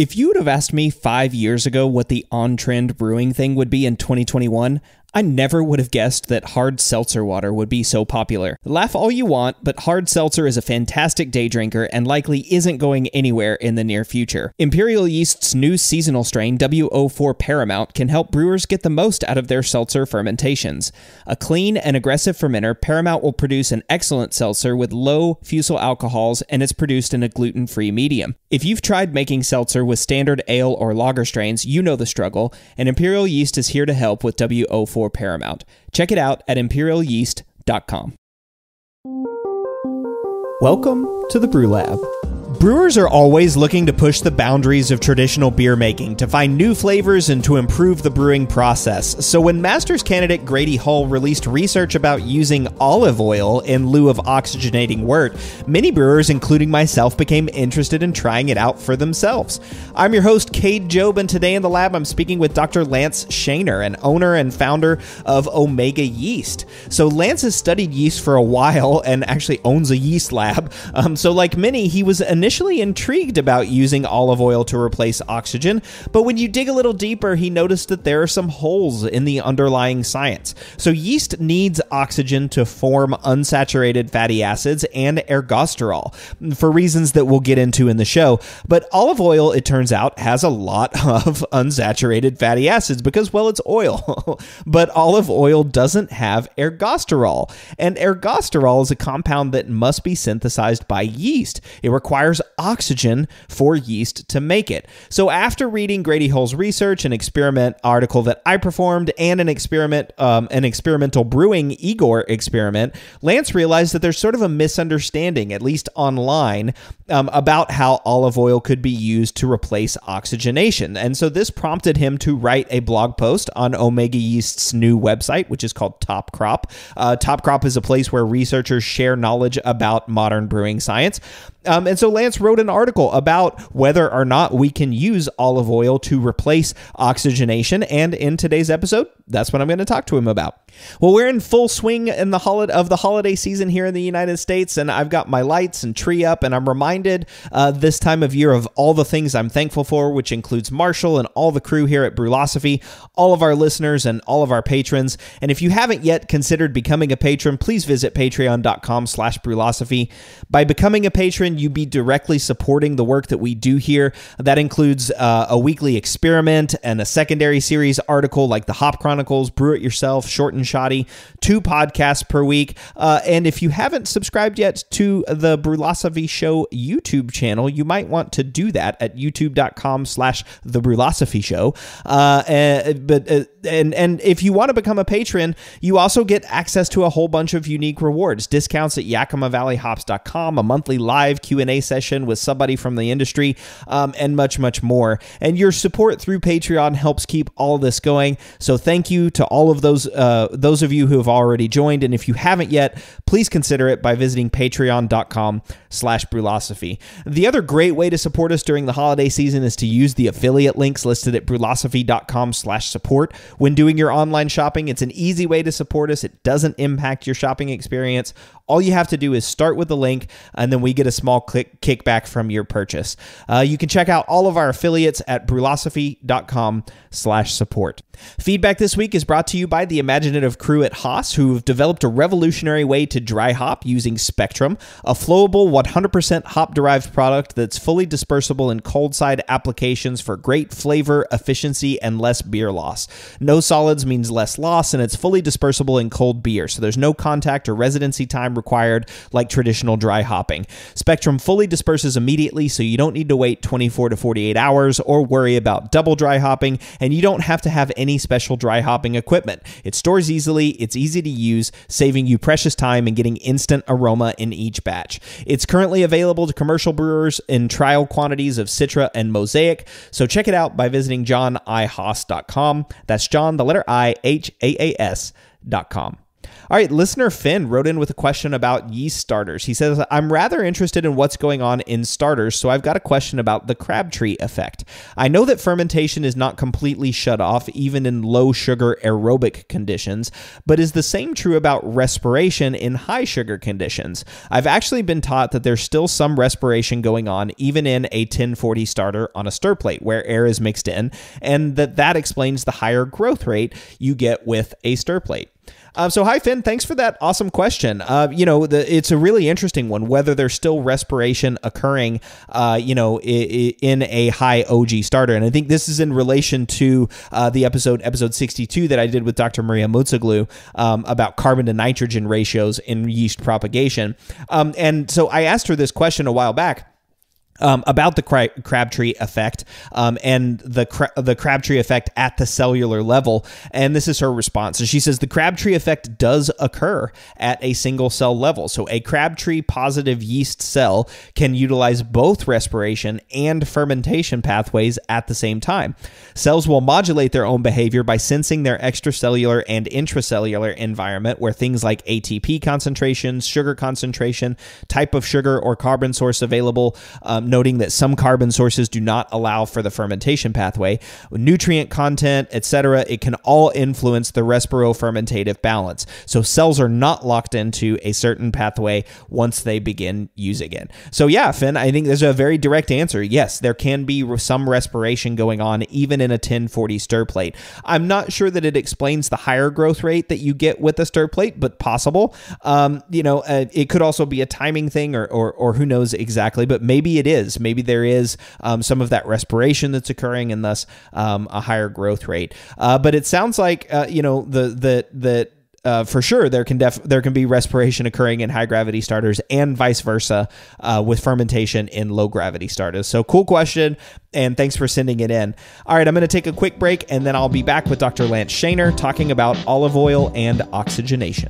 If you would have asked me five years ago what the on trend brewing thing would be in 2021, I never would have guessed that hard seltzer water would be so popular. Laugh all you want, but hard seltzer is a fantastic day drinker and likely isn't going anywhere in the near future. Imperial Yeast's new seasonal strain, WO4 Paramount, can help brewers get the most out of their seltzer fermentations. A clean and aggressive fermenter, Paramount will produce an excellent seltzer with low fusel alcohols and it's produced in a gluten free medium. If you've tried making seltzer with standard ale or lager strains, you know the struggle, and Imperial Yeast is here to help with WO4 Paramount. Check it out at imperialyeast.com. Welcome to the Brü Lab. Brewers are always looking to push the boundaries of traditional beer making to find new flavors and to improve the brewing process. So, when Masters candidate Grady Hull released research about using olive oil in lieu of oxygenating wort, many brewers, including myself, became interested in trying it out for themselves. I'm your host, Cade Jobe, and today in the lab I'm speaking with Dr. Lance Shaner, an owner and founder of Omega Yeast. So, Lance has studied yeast for a while and actually owns a yeast lab. Um, so, like many, he was initially initially intrigued about using olive oil to replace oxygen, but when you dig a little deeper, he noticed that there are some holes in the underlying science. So, yeast needs oxygen to form unsaturated fatty acids and ergosterol for reasons that we'll get into in the show. But olive oil, it turns out, has a lot of unsaturated fatty acids because, well, it's oil. but olive oil doesn't have ergosterol. And ergosterol is a compound that must be synthesized by yeast. It requires oxygen for yeast to make it. So after reading Grady Hull's research, an experiment article that I performed, and an experiment, um, an experimental brewing Igor experiment, Lance realized that there's sort of a misunderstanding, at least online, um, about how olive oil could be used to replace oxygenation. And so this prompted him to write a blog post on Omega Yeast's new website, which is called Top Crop. Uh, Top Crop is a place where researchers share knowledge about modern brewing science. Um, and so Lance wrote an article about whether or not we can use olive oil to replace oxygenation. And in today's episode, that's what I'm going to talk to him about. Well, we're in full swing in the holiday of the holiday season here in the United States, and I've got my lights and tree up, and I'm reminded uh, this time of year of all the things I'm thankful for, which includes Marshall and all the crew here at Brülosophy, all of our listeners and all of our patrons. And if you haven't yet considered becoming a patron, please visit patreon.com/slash Brülosophy. By becoming a patron, you'd be directly supporting the work that we do here. That includes uh, a weekly experiment and a secondary series article like the Hop Chronicles, Brew It Yourself, Short and Shoddy, two podcasts per week. Uh, and if you haven't subscribed yet to the Brülosophy Show YouTube channel, you might want to do that at youtube.com slash the Brülosophy Show. Uh, and, but, uh, and, and if you want to become a patron, you also get access to a whole bunch of unique rewards, discounts at YakimaValleyHops.com, a monthly live Q&A session with somebody from the industry, um, and much, much more. And your support through Patreon helps keep all this going. So thank you to all of those uh, those of you who have already joined. And if you haven't yet, please consider it by visiting patreon.com slash brulosophy. The other great way to support us during the holiday season is to use the affiliate links listed at brulosophy.com slash support. When doing your online shopping, it's an easy way to support us. It doesn't impact your shopping experience. All you have to do is start with the link, and then we get a small click kickback from your purchase. Uh, you can check out all of our affiliates at brulosophy.com slash support. Feedback this week is brought to you by the imaginative crew at Haas, who've developed a revolutionary way to dry hop using Spectrum, a flowable 100% hop-derived product that's fully dispersible in cold side applications for great flavor, efficiency, and less beer loss. No solids means less loss, and it's fully dispersible in cold beer, so there's no contact or residency time required like traditional dry hopping. Spectrum fully disperses immediately, so you don't need to wait 24 to 48 hours or worry about double dry hopping, and you don't have to have any special dry hopping equipment. It stores easily, it's easy to use, saving you precious time and getting instant aroma in each batch. It's currently available to commercial brewers in trial quantities of Citra and Mosaic, so check it out by visiting johnihaas.com. That's John, the letter I, H A A S.com. All right, listener Finn wrote in with a question about yeast starters. He says, I'm rather interested in what's going on in starters, so I've got a question about the Crabtree effect. I know that fermentation is not completely shut off, even in low sugar aerobic conditions, but is the same true about respiration in high sugar conditions? I've actually been taught that there's still some respiration going on, even in a 1040 starter on a stir plate where air is mixed in, and that that explains the higher growth rate you get with a stir plate. Uh, so, hi, Finn. Thanks for that awesome question. Uh, you know, the, it's a really interesting one whether there's still respiration occurring, uh, you know, in, in a high OG starter. And I think this is in relation to uh, the episode, episode 62, that I did with Dr. Maria Mouratoglou um, about carbon to nitrogen ratios in yeast propagation. Um, and so I asked her this question a while back um, about the Cra- Crabtree effect um, and the cra- the Crabtree effect at the cellular level, and this is her response. And she says the Crabtree effect does occur at a single cell level. So a Crabtree positive yeast cell can utilize both respiration and fermentation pathways at the same time. Cells will modulate their own behavior by sensing their extracellular and intracellular environment, where things like ATP concentrations, sugar concentration, type of sugar or carbon source available. Um, noting that some carbon sources do not allow for the fermentation pathway, nutrient content, etc. It can all influence the respirofermentative balance. So cells are not locked into a certain pathway once they begin using it. So yeah, Finn, I think there's a very direct answer. Yes, there can be some respiration going on even in a 1040 stir plate. I'm not sure that it explains the higher growth rate that you get with a stir plate, but possible. Um, you know, uh, it could also be a timing thing or, or, or who knows exactly, but maybe it is is. Maybe there is um, some of that respiration that's occurring, and thus um, a higher growth rate. Uh, but it sounds like uh, you know the the that. Uh, for sure, there can def- there can be respiration occurring in high gravity starters and vice versa uh, with fermentation in low gravity starters. So cool question, and thanks for sending it in. All right, I'm going to take a quick break, and then I'll be back with Dr. Lance Shaner talking about olive oil and oxygenation.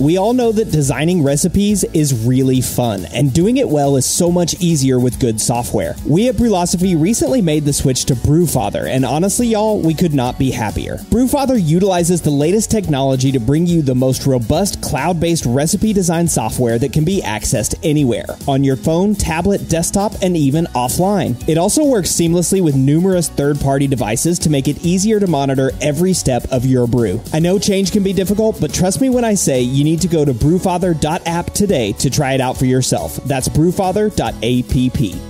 We all know that designing recipes is really fun, and doing it well is so much easier with good software. We at Brülosophy recently made the switch to Brewfather, and honestly, y'all, we could not be happier. Brewfather utilizes the latest technology to bring you the most robust cloud based recipe design software that can be accessed anywhere on your phone, tablet, desktop, and even offline. It also works seamlessly with numerous third party devices to make it easier to monitor every step of your brew. I know change can be difficult, but trust me when I say you need need to go to brewfather.app today to try it out for yourself. That's brewfather.app.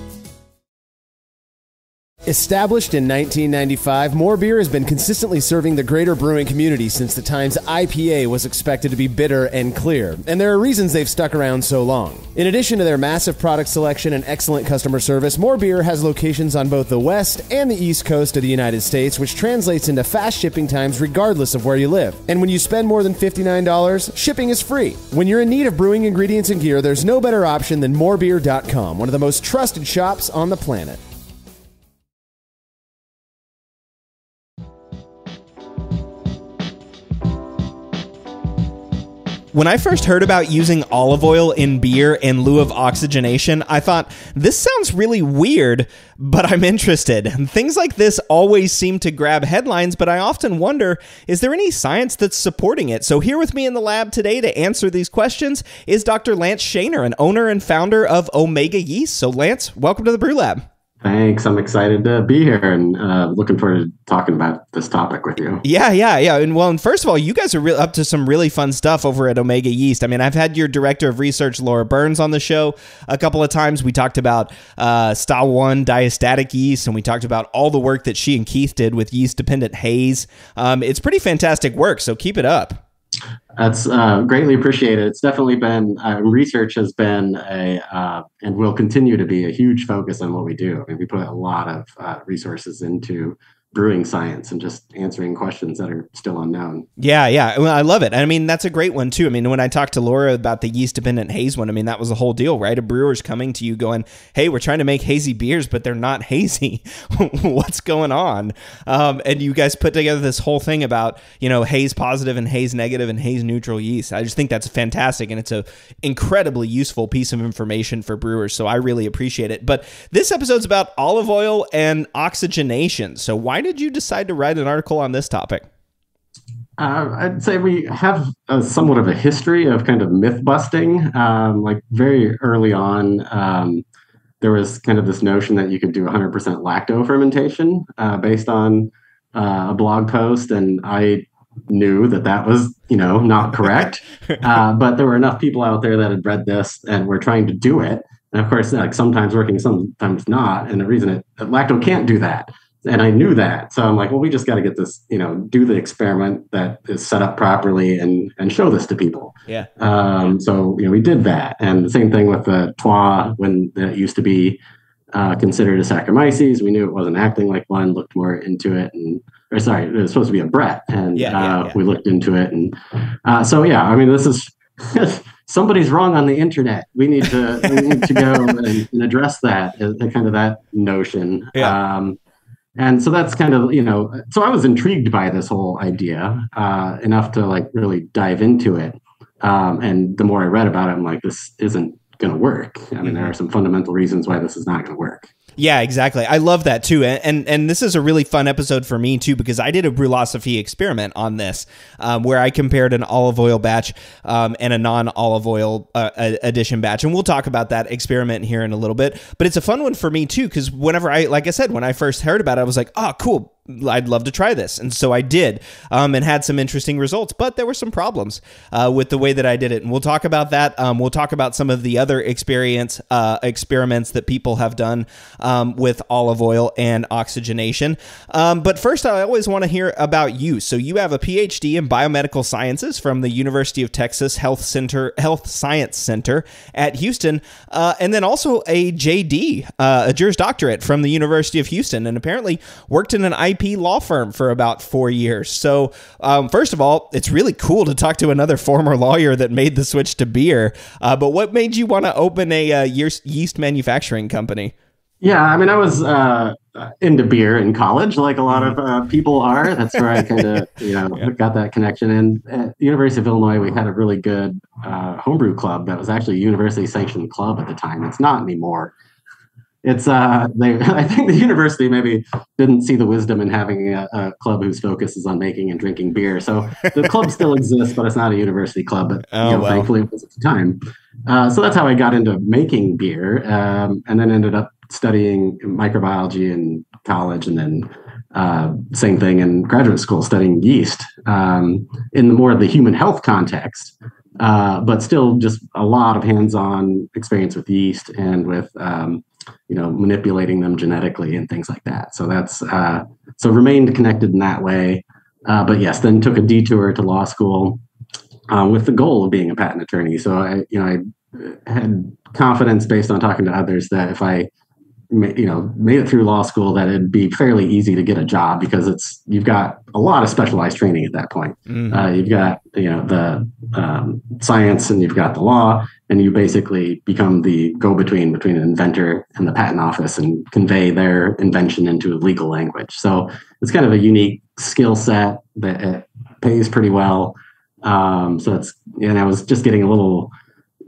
Established in 1995, More Beer has been consistently serving the greater brewing community since the times IPA was expected to be bitter and clear, and there are reasons they've stuck around so long. In addition to their massive product selection and excellent customer service, More Beer has locations on both the west and the east coast of the United States, which translates into fast shipping times regardless of where you live. And when you spend more than $59, shipping is free. When you're in need of brewing ingredients and gear, there's no better option than morebeer.com, one of the most trusted shops on the planet. When I first heard about using olive oil in beer in lieu of oxygenation, I thought, this sounds really weird, but I'm interested. Things like this always seem to grab headlines, but I often wonder is there any science that's supporting it? So, here with me in the lab today to answer these questions is Dr. Lance Shaner, an owner and founder of Omega Yeast. So, Lance, welcome to the Brü Lab. Thanks. I'm excited to be here and uh, looking forward to talking about this topic with you. Yeah, yeah, yeah. And well, and first of all, you guys are re- up to some really fun stuff over at Omega Yeast. I mean, I've had your director of research, Laura Burns, on the show a couple of times. We talked about uh, STA1 diastatic yeast, and we talked about all the work that she and Keith did with yeast dependent haze. Um, it's pretty fantastic work. So keep it up. That's uh, greatly appreciated. It's definitely been uh, research has been a uh, and will continue to be a huge focus on what we do. I mean, we put a lot of uh, resources into brewing science and just answering questions that are still unknown. Yeah, yeah. Well, I love it. I mean, that's a great one too. I mean, when I talked to Laura about the yeast dependent haze one, I mean, that was the whole deal, right? A brewer's coming to you going, "Hey, we're trying to make hazy beers, but they're not hazy. What's going on?" Um, and you guys put together this whole thing about you know haze positive and haze negative and haze neutral yeast. I just think that's fantastic, and it's a incredibly useful piece of information for brewers. So I really appreciate it. But this episode's about olive oil and oxygenation. So why did you decide to write an article on this topic? Uh, I'd say we have a, somewhat of a history of kind of myth busting. Um, like very early on, um, there was kind of this notion that you could do 100% lacto fermentation uh, based on uh, a blog post, and I knew that that was you know not correct. Uh, but there were enough people out there that had read this and were trying to do it, and of course, like sometimes working, sometimes not. And the reason it lacto can't do that and I knew that. So I'm like, well, we just got to get this, you know, do the experiment that is set up properly and and show this to people. Yeah. Um, so you know, we did that, and the same thing with the trois when it used to be uh, considered a Saccharomyces. We knew it wasn't acting like one. Looked more into it, and or sorry, it was supposed to be a Brett, and yeah, uh, yeah, yeah. we looked into it, and uh, so yeah, I mean, this is. somebody's wrong on the internet. We need to we need to go and, and address that, uh, kind of that notion. Yeah. Um, and so that's kind of you know so i was intrigued by this whole idea uh, enough to like really dive into it. Um, and the more i read about it i'm like this isn't going to work. I mean there are some fundamental reasons why this is not going to work yeah, exactly. I love that too, and, and and this is a really fun episode for me too because I did a Brulosophy experiment on this, um, where I compared an olive oil batch um, and a non-olive oil uh, addition batch, and we'll talk about that experiment here in a little bit. But it's a fun one for me too because whenever I, like I said, when I first heard about it, I was like, oh, cool I'd love to try this. And so I did um, and had some interesting results, but there were some problems uh, with the way that I did it. And we'll talk about that. Um, we'll talk about some of the other experience uh, experiments that people have done um, with olive oil and oxygenation. Um, but first, I always want to hear about you. So you have a PhD in biomedical sciences from the University of Texas Health Center, Health Science Center at Houston, uh, and then also a JD, uh, a Juris Doctorate from the University of Houston, and apparently worked in an IP law firm for about four years. So, um, first of all, it's really cool to talk to another former lawyer that made the switch to beer. Uh, but what made you want to open a uh, yeast manufacturing company? Yeah, I mean, I was uh, into beer in college, like a lot of uh, people are. That's where I kind of, you know, yeah. got that connection. And at the University of Illinois, we had a really good uh, homebrew club that was actually a university sanctioned club at the time. It's not anymore it's uh they i think the university maybe didn't see the wisdom in having a, a, club whose focus is on making and drinking beer so the club still exists but it's not a university club but oh, you know, well. thankfully it was at the time uh, so that's how i got into making beer um, and then ended up studying microbiology in college and then uh, same thing in graduate school studying yeast um, in the more of the human health context uh, but still just a lot of hands-on experience with yeast and with um, you know manipulating them genetically and things like that. So that's uh, so remained connected in that way. Uh, but yes then took a detour to law school uh, with the goal of being a patent attorney. So i you know i had confidence based on talking to others that if i you know made it through law school that it'd be fairly easy to get a job because it's you've got a lot of specialized training at that point. Mm-hmm. uh, you've got you know the um, science and you've got the law and you basically become the go-between between an inventor and the patent office and convey their invention into legal language. So it's kind of a unique skill set that pays pretty well. Um, so it's and i was just getting a little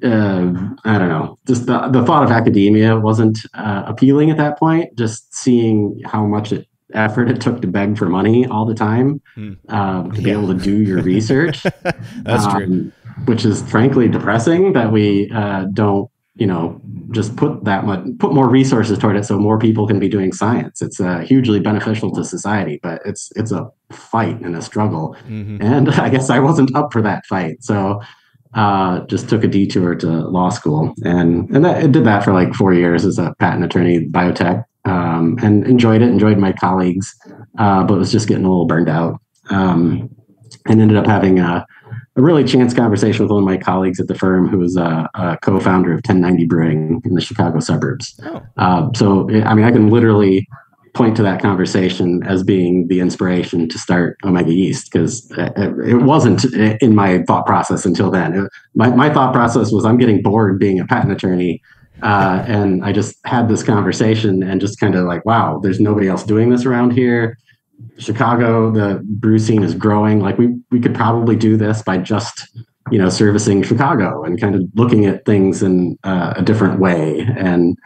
uh, I don't know, just the, the thought of academia wasn't uh, appealing at that point. Just seeing how much it, effort it took to beg for money all the time hmm. um, to yeah. be able to do your research. That's um, true. Which is frankly depressing that we uh, don't, you know, just put that much, put more resources toward it so more people can be doing science. It's uh, hugely beneficial to society, but it's it's a fight and a struggle. Mm-hmm. And I guess I wasn't up for that fight, so uh, just took a detour to law school. And and that, did that for like four years as a patent attorney biotech um, and enjoyed it enjoyed my colleagues uh, but was just getting a little burned out. Um, and ended up having a, a, really chance conversation with one of my colleagues at the firm who was a, a co-founder of 1090 brewing in the chicago suburbs. Oh. uh, so i mean i can literally point to that conversation as being the inspiration to start Omega Yeast because it wasn't in my thought process until then. My, my thought process was I'm getting bored being a patent attorney. Uh, and I just had this conversation and just kind of like, wow, there's nobody else doing this around here. Chicago, the brew scene is growing. Like we we could probably do this by just you know servicing Chicago and kind of looking at things in uh, a different way. And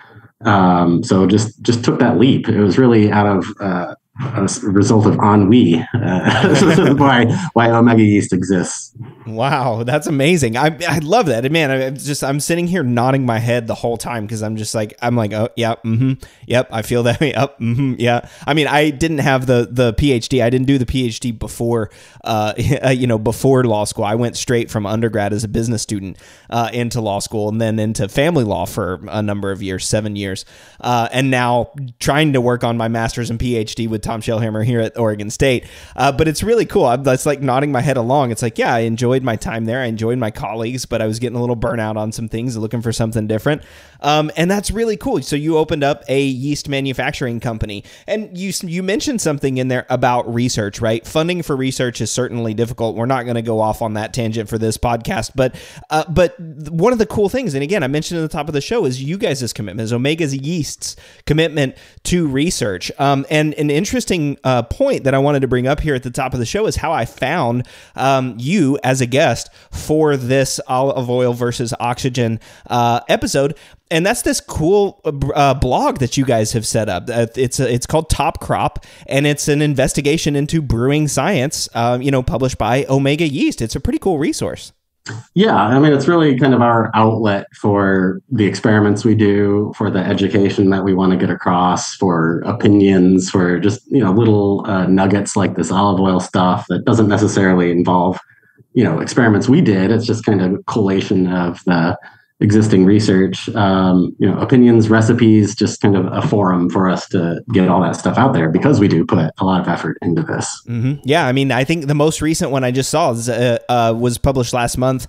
um, so just just took that leap. It was really out of uh, a result of ennui. Uh, why why Omega Yeast exists. Wow, that's amazing. I I love that. And man, I am just I'm sitting here nodding my head the whole time because I'm just like I'm like oh yeah mm-hmm yep I feel that yep mm-hmm yeah. I mean I didn't have the the PhD. I didn't do the PhD before uh you know before law school. I went straight from undergrad as a business student uh, into law school and then into family law for a number of years, seven years, uh, and now trying to work on my master's and PhD with Tom Shellhammer here at Oregon State. Uh, but it's really cool. I'm that's like nodding my head along. It's like, yeah, I enjoyed my time there. I enjoyed my colleagues, but I was getting a little burnout on some things, looking for something different. Um, and that's really cool. So you opened up a yeast manufacturing company, and you you mentioned something in there about research, right? Funding for research is certainly difficult. We're not going to go off on that tangent for this podcast, but uh, but one of the cool things, and again, I mentioned at the top of the show, is you guys' commitment, is Omega's Yeast's commitment to research. Um, and an interesting uh, point that I wanted to bring up here at the top of the show is how I found um, you as a guest for this olive oil versus oxygen uh, episode and that's this cool uh, uh, blog that you guys have set up. Uh, it's a, it's called Top Crop, and it's an investigation into brewing science. Um, you know, published by Omega Yeast. It's a pretty cool resource. Yeah, I mean, it's really kind of our outlet for the experiments we do, for the education that we want to get across, for opinions, for just you know little uh, nuggets like this olive oil stuff that doesn't necessarily involve you know experiments we did. It's just kind of a collation of the existing research, um, you know, opinions, recipes, just kind of a forum for us to get all that stuff out there because we do put a lot of effort into this. Mm-hmm. Yeah, I mean, I think the most recent one I just saw is, uh, uh, was published last month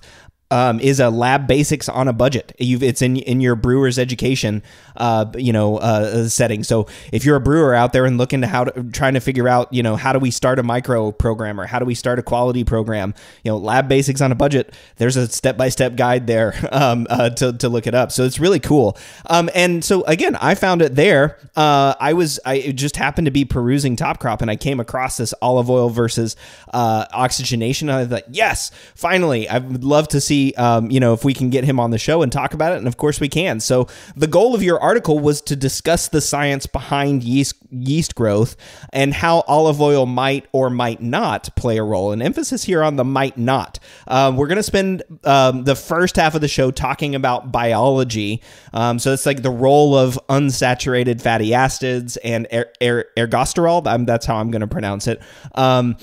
um, is a lab basics on a budget. You've, it's in in your brewer's education, uh, you know, uh, setting. So if you're a brewer out there and looking to how to trying to figure out, you know, how do we start a micro program or how do we start a quality program, you know, lab basics on a budget. There's a step by step guide there um, uh, to to look it up. So it's really cool. Um, and so again, I found it there. Uh, I was I just happened to be perusing Top Crop and I came across this olive oil versus uh, oxygenation. I thought, yes, finally, I would love to see um, you know, if we can get him on the show and talk about it. And of course, we can. So the goal of your article was to discuss the science behind yeast yeast growth and how olive oil might or might not play a role. An emphasis here on the might not. Um, we're going to spend um, the first half of the show talking about biology. Um, so it's like the role of unsaturated fatty acids and er- er- ergosterol. that's how I'm going to pronounce it. Um,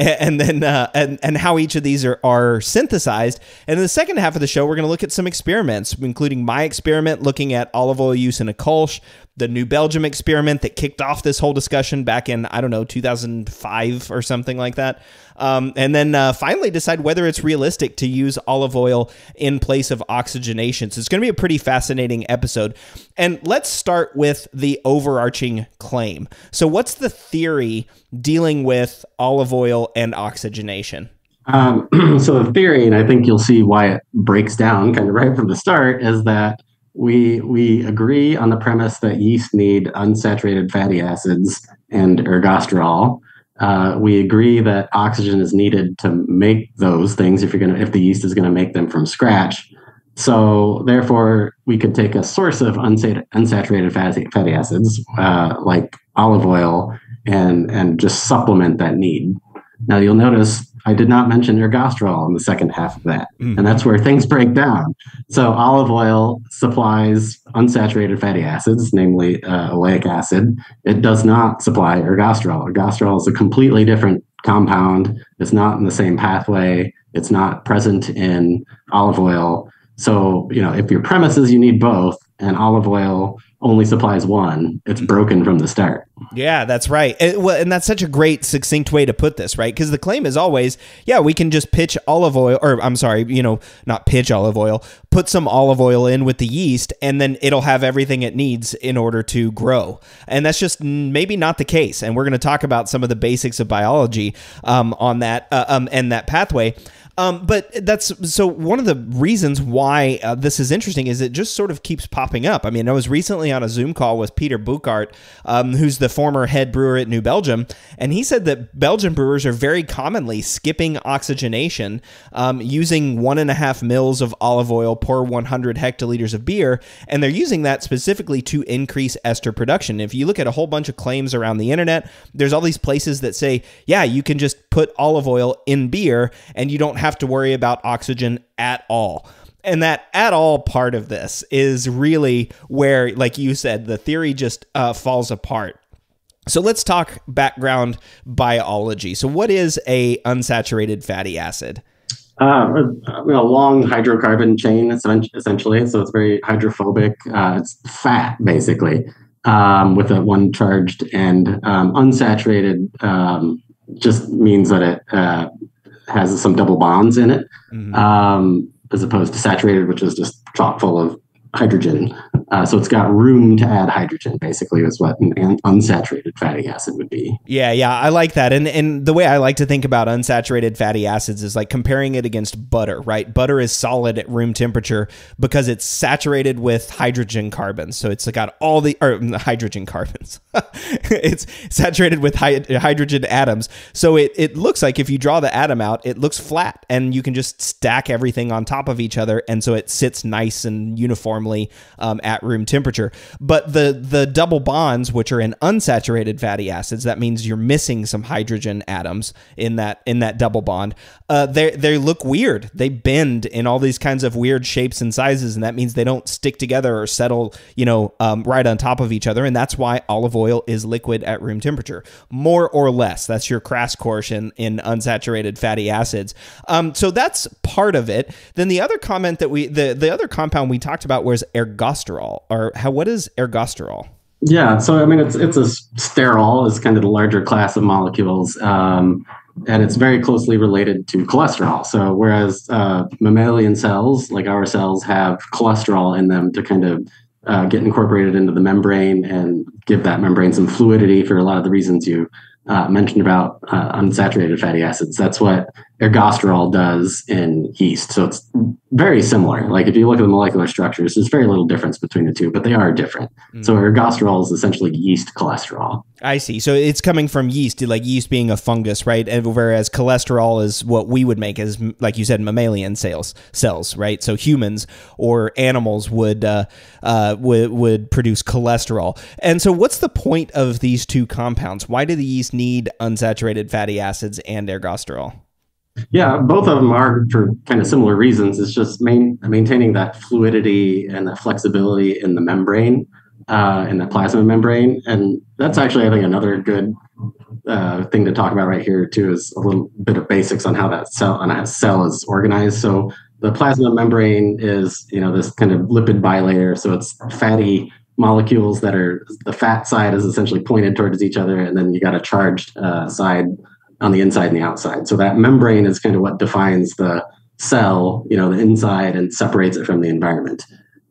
and then uh, and and how each of these are are synthesized. And in the second half of the show, we're going to look at some experiments, including my experiment looking at olive oil use in a Kolsch, the New Belgium experiment that kicked off this whole discussion back in I don't know 2005 or something like that, um, and then uh, finally decide whether it's realistic to use olive oil in place of oxygenation. So it's going to be a pretty fascinating episode. And let's start with the overarching claim. So what's the theory dealing with olive oil and oxygenation? Um, so the theory, and I think you'll see why it breaks down kind of right from the start, is that we we agree on the premise that yeast need unsaturated fatty acids and ergosterol. Uh, we agree that oxygen is needed to make those things if you're gonna if the yeast is gonna make them from scratch. So therefore, we could take a source of unsat- unsaturated fatty, fatty acids uh, like olive oil and and just supplement that need. Now you'll notice I did not mention ergosterol in the second half of that. Mm. And that's where things break down. So, olive oil supplies unsaturated fatty acids, namely uh, oleic acid. It does not supply ergosterol. Ergosterol is a completely different compound, it's not in the same pathway, it's not present in olive oil. So, you know, if your premise is you need both and olive oil only supplies one, it's broken from the start. Yeah, that's right. And, well, and that's such a great, succinct way to put this, right? Because the claim is always, yeah, we can just pitch olive oil, or I'm sorry, you know, not pitch olive oil, put some olive oil in with the yeast, and then it'll have everything it needs in order to grow. And that's just maybe not the case. And we're going to talk about some of the basics of biology um, on that uh, um, and that pathway. Um, but that's so one of the reasons why uh, this is interesting is it just sort of keeps popping up. I mean, I was recently on a Zoom call with Peter Bouckaert, um, who's the former head brewer at New Belgium, and he said that Belgian brewers are very commonly skipping oxygenation um, using one and a half mils of olive oil per 100 hectoliters of beer, and they're using that specifically to increase ester production. If you look at a whole bunch of claims around the internet, there's all these places that say, yeah, you can just put olive oil in beer and you don't have have to worry about oxygen at all. And that at all part of this is really where, like you said, the theory just uh, falls apart. So let's talk background biology. So, what is a unsaturated fatty acid? Uh, a long hydrocarbon chain, essentially. So it's very hydrophobic. Uh, it's fat, basically, um, with a one charged end. Um, unsaturated um, just means that it uh, has some double bonds in it, mm-hmm. um, as opposed to saturated, which is just chock full of hydrogen. Uh, so it's got room to add hydrogen, basically, is what an, unsaturated fatty acid would be. Yeah, yeah, I like that. And and the way I like to think about unsaturated fatty acids is like comparing it against butter, right? Butter is solid at room temperature because it's saturated with hydrogen carbons. So it's got all the or hydrogen carbons. it's saturated with hy- hydrogen atoms. So it it looks like if you draw the atom out, it looks flat and you can just stack everything on top of each other and so it sits nice and uniformly um, at room temperature. But the the double bonds, which are in unsaturated fatty acids, that means you're missing some hydrogen atoms in that in that double bond. Uh, they they look weird. They bend in all these kinds of weird shapes and sizes, and that means they don't stick together or settle, you know, um, right on top of each other. And that's why olive oil is liquid at room temperature, more or less. That's your crash course in in unsaturated fatty acids. Um, so that's part of it. Then the other comment that we the the other compound we talked about was ergosterol ergosterol, or how what is ergosterol? Yeah, so I mean, it's it's a sterol is kind of the larger class of molecules, um, and it's very closely related to cholesterol. So whereas uh, mammalian cells, like our cells, have cholesterol in them to kind of uh, get incorporated into the membrane and give that membrane some fluidity for a lot of the reasons you uh, mentioned about uh, unsaturated fatty acids. That's what ergosterol does in yeast. So it's very similar. Like if you look at the molecular structures, there's very little difference between the two, but they are different. Mm. So ergosterol is essentially yeast cholesterol. I see. So it's coming from yeast, like yeast being a fungus, right? And whereas cholesterol is what we would make as, like you said, mammalian cells, cells, right? So humans or animals would uh, uh, would would produce cholesterol. And so, what's the point of these two compounds? Why do the yeast need unsaturated fatty acids and ergosterol? Yeah, both of them are for kind of similar reasons. It's just main, maintaining that fluidity and that flexibility in the membrane, uh, in the plasma membrane, and that's actually I think another good uh, thing to talk about right here too is a little bit of basics on how that cell on a cell is organized. So the plasma membrane is you know this kind of lipid bilayer, so it's fatty molecules that are the fat side is essentially pointed towards each other, and then you got a charged uh, side on the inside and the outside. So that membrane is kind of what defines the cell, you know, the inside and separates it from the environment.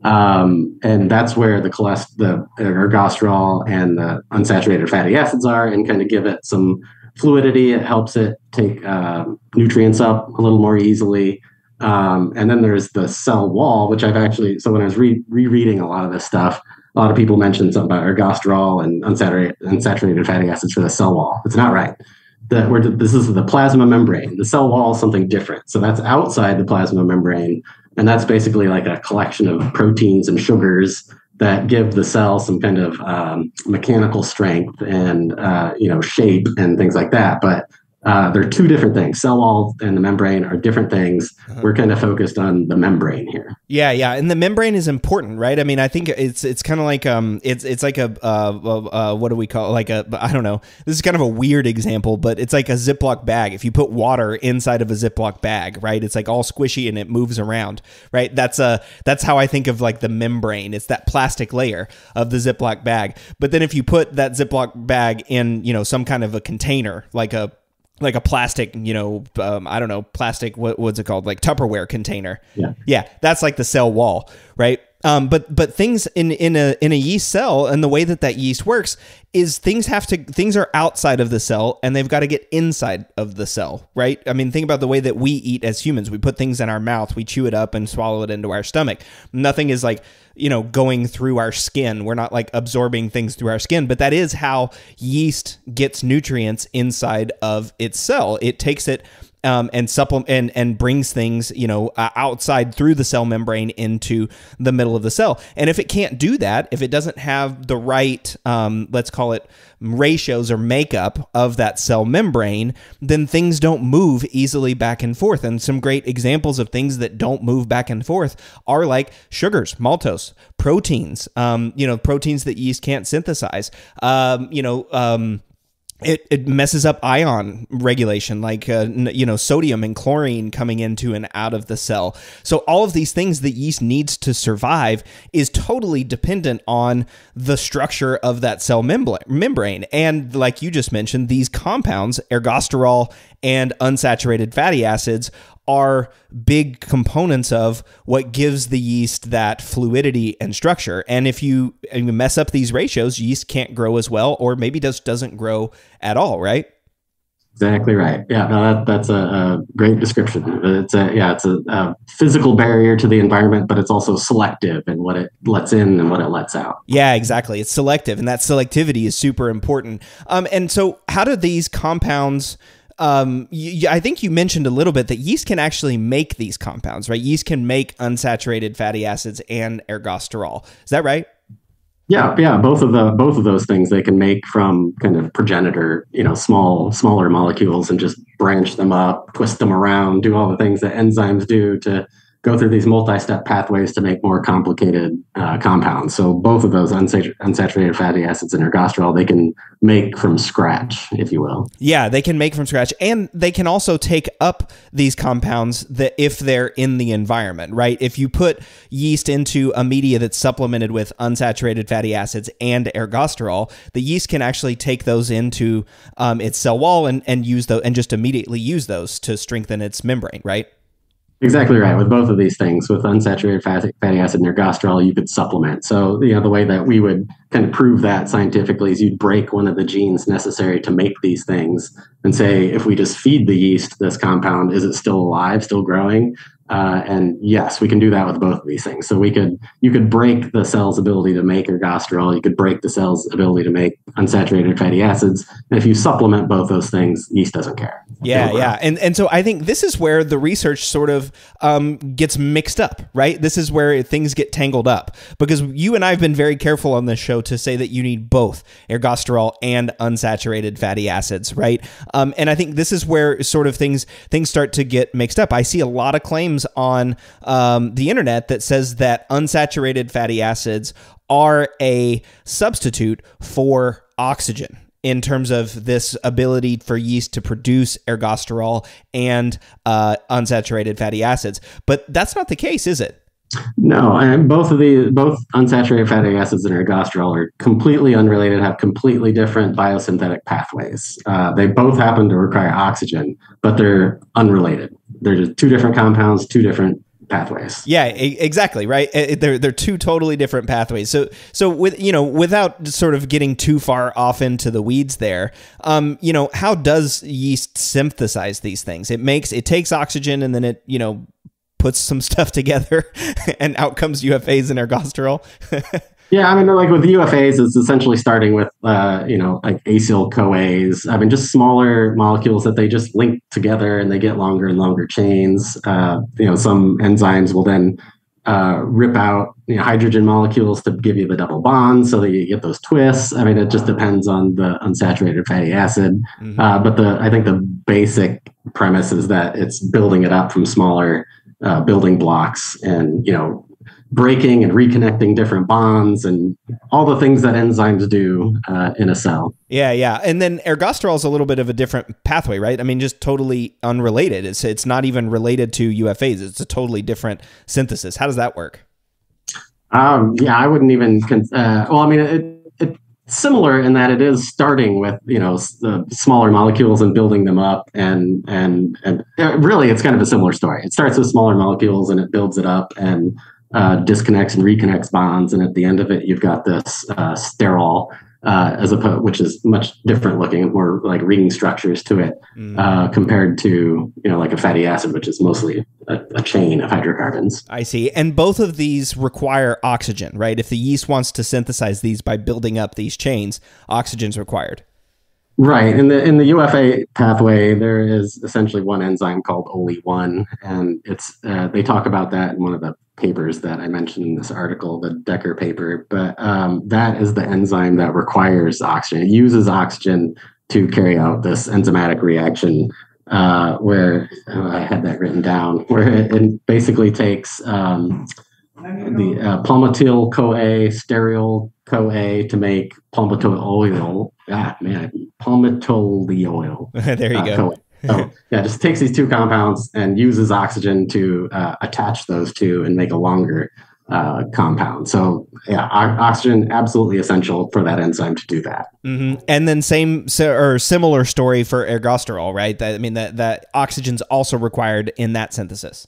Um, and that's where the cholest- the ergosterol and the unsaturated fatty acids are, and kind of give it some fluidity. It helps it take uh, nutrients up a little more easily. Um, and then there's the cell wall, which I've actually so when I was re- rereading a lot of this stuff, a lot of people mentioned something about ergosterol and unsaturated, unsaturated fatty acids for the cell wall. It's not right that where this is the plasma membrane. The cell wall is something different. So that's outside the plasma membrane, and that's basically like a collection of proteins and sugars that give the cell some kind of um, mechanical strength and uh, you know shape and things like that. But uh, they're two different things. Cell wall and the membrane are different things. Uh-huh. We're kind of focused on the membrane here. Yeah, yeah, and the membrane is important, right? I mean, I think it's it's kind of like um, it's it's like a uh, uh, what do we call it? like a I don't know. This is kind of a weird example, but it's like a Ziploc bag. If you put water inside of a Ziploc bag, right? It's like all squishy and it moves around, right? That's a that's how I think of like the membrane. It's that plastic layer of the Ziploc bag. But then if you put that Ziploc bag in, you know, some kind of a container, like a like a plastic, you know, um, I don't know, plastic. What, what's it called? Like Tupperware container. Yeah, yeah, that's like the cell wall, right? Um, but but things in in a in a yeast cell and the way that that yeast works is things have to things are outside of the cell and they've got to get inside of the cell, right? I mean, think about the way that we eat as humans. We put things in our mouth, we chew it up and swallow it into our stomach. Nothing is like you know going through our skin. We're not like absorbing things through our skin, but that is how yeast gets nutrients inside of its cell. It takes it um, and supplement and and brings things you know uh, outside through the cell membrane into the middle of the cell. And if it can't do that, if it doesn't have the right, um, let's call it ratios or makeup of that cell membrane, then things don't move easily back and forth. And some great examples of things that don't move back and forth are like sugars, maltose, proteins, um, you know, proteins that yeast can't synthesize, um, you know. It, it messes up ion regulation like uh, you know sodium and chlorine coming into and out of the cell. So all of these things that yeast needs to survive is totally dependent on the structure of that cell membrane. And like you just mentioned these compounds ergosterol and unsaturated fatty acids are big components of what gives the yeast that fluidity and structure. And if you, if you mess up these ratios, yeast can't grow as well, or maybe just doesn't grow at all, right? Exactly right. Yeah, no, that, that's a, a great description. It's a yeah, it's a, a, physical barrier to the environment, but it's also selective in what it lets in and what it lets out. Yeah, exactly. It's selective, and that selectivity is super important. Um, and so, how do these compounds? Um, you, I think you mentioned a little bit that yeast can actually make these compounds, right? Yeast can make unsaturated fatty acids and ergosterol. Is that right? Yeah, yeah, both of the both of those things they can make from kind of progenitor, you know, small smaller molecules and just branch them up, twist them around, do all the things that enzymes do to go through these multi-step pathways to make more complicated uh, compounds. So both of those unsat- unsaturated fatty acids and ergosterol, they can make from scratch, if you will. Yeah, they can make from scratch, and they can also take up these compounds that if they're in the environment, right? If you put yeast into a media that's supplemented with unsaturated fatty acids and ergosterol, the yeast can actually take those into um, its cell wall and and use those and just immediately use those to strengthen its membrane, right? Exactly right. With both of these things, with unsaturated fatty, acid and ergosterol, you could supplement. So, you know, the way that we would kind of prove that scientifically is you'd break one of the genes necessary to make these things and say, if we just feed the yeast this compound, is it still alive, still growing? Uh, and yes, we can do that with both of these things. So we could you could break the cell's ability to make ergosterol. You could break the cell's ability to make unsaturated fatty acids. And if you supplement both those things, yeast doesn't care. Yeah, yeah, and and so I think this is where the research sort of um, gets mixed up, right? This is where things get tangled up because you and I have been very careful on this show to say that you need both ergosterol and unsaturated fatty acids, right? Um, and I think this is where sort of things things start to get mixed up. I see a lot of claims on um, the internet that says that unsaturated fatty acids are a substitute for oxygen in terms of this ability for yeast to produce ergosterol and uh, unsaturated fatty acids. But that's not the case, is it? No, and both of the both unsaturated fatty acids and ergosterol are completely unrelated, have completely different biosynthetic pathways. Uh, they both happen to require oxygen, but they're unrelated. They're just two different compounds, two different pathways. Yeah, exactly, right? They're they're two totally different pathways. So so with you know, without sort of getting too far off into the weeds there, um, you know, how does yeast synthesize these things? It makes it takes oxygen and then it, you know, puts some stuff together and out comes UFAs and ergosterol. yeah, I mean, like with UFAs, it's essentially starting with, uh, you know, like acyl CoAs. I mean, just smaller molecules that they just link together and they get longer and longer chains. Uh, you know, some enzymes will then uh, rip out you know, hydrogen molecules to give you the double bond so that you get those twists. I mean, it just depends on the unsaturated fatty acid. Mm-hmm. Uh, but the I think the basic premise is that it's building it up from smaller uh, building blocks and you know breaking and reconnecting different bonds and all the things that enzymes do uh, in a cell. Yeah, yeah. And then ergosterol is a little bit of a different pathway, right? I mean, just totally unrelated. It's it's not even related to UFAs. It's a totally different synthesis. How does that work? Um, yeah, I wouldn't even. Uh, well, I mean, it, it's similar in that it is starting with you know the smaller molecules and building them up, and and and uh, really, it's kind of a similar story. It starts with smaller molecules and it builds it up and uh, disconnects and reconnects bonds, and at the end of it, you've got this uh, sterol, uh, as opposed, which is much different looking, more like ring structures to it, mm. compared to you know like a fatty acid, which is mostly a, a, chain of hydrocarbons. I see, and both of these require oxygen, right? If the yeast wants to synthesize these by building up these chains, oxygen's required. Right. In the in the UFA pathway, there is essentially one enzyme called OLE1, and it's uh, they talk about that in one of the papers that I mentioned in this article, the Decker paper. But um, that is the enzyme that requires oxygen. It uses oxygen to carry out this enzymatic reaction. Uh, where oh, I had that written down, where it, it basically takes um, the uh, palmitoyl CoA, stearyl CoA to make palmitoyl oil. Ah, man, palmitoyl oil. there you uh, go. So yeah, just takes these two compounds and uses oxygen to uh, attach those two and make a longer uh, compound. So yeah, oxygen absolutely essential for that enzyme to do that. Mm-hmm. And then same or similar story for ergosterol, right? That I mean that that oxygen's also required in that synthesis.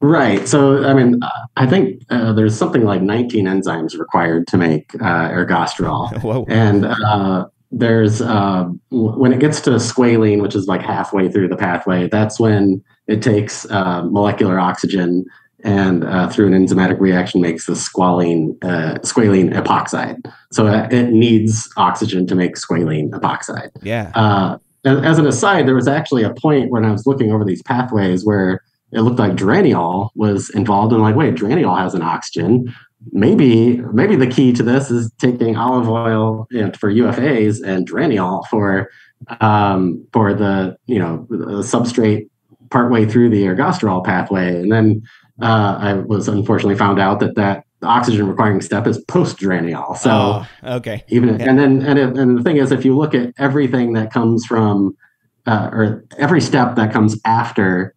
Right. So, I mean, I think uh, there's something like 19 enzymes required to make uh, ergosterol. Whoa. And uh, there's, uh, when it gets to squalene, which is like halfway through the pathway, that's when it takes uh, molecular oxygen and uh, through an enzymatic reaction makes the squalene, squalene epoxide. So it needs oxygen to make squalene epoxide. Yeah. As, as an aside, there was actually a point when I was looking over these pathways where it looked like geraniol was involved and like wait geraniol has an oxygen maybe maybe the key to this is taking olive oil you know, for ufas and geraniol for um, for the you know the substrate partway through the ergosterol pathway. And then uh, i was unfortunately found out that that oxygen requiring step is post geraniol so oh, okay. even yeah. and then and, it, and the thing is if you look at everything that comes from uh, or every step that comes after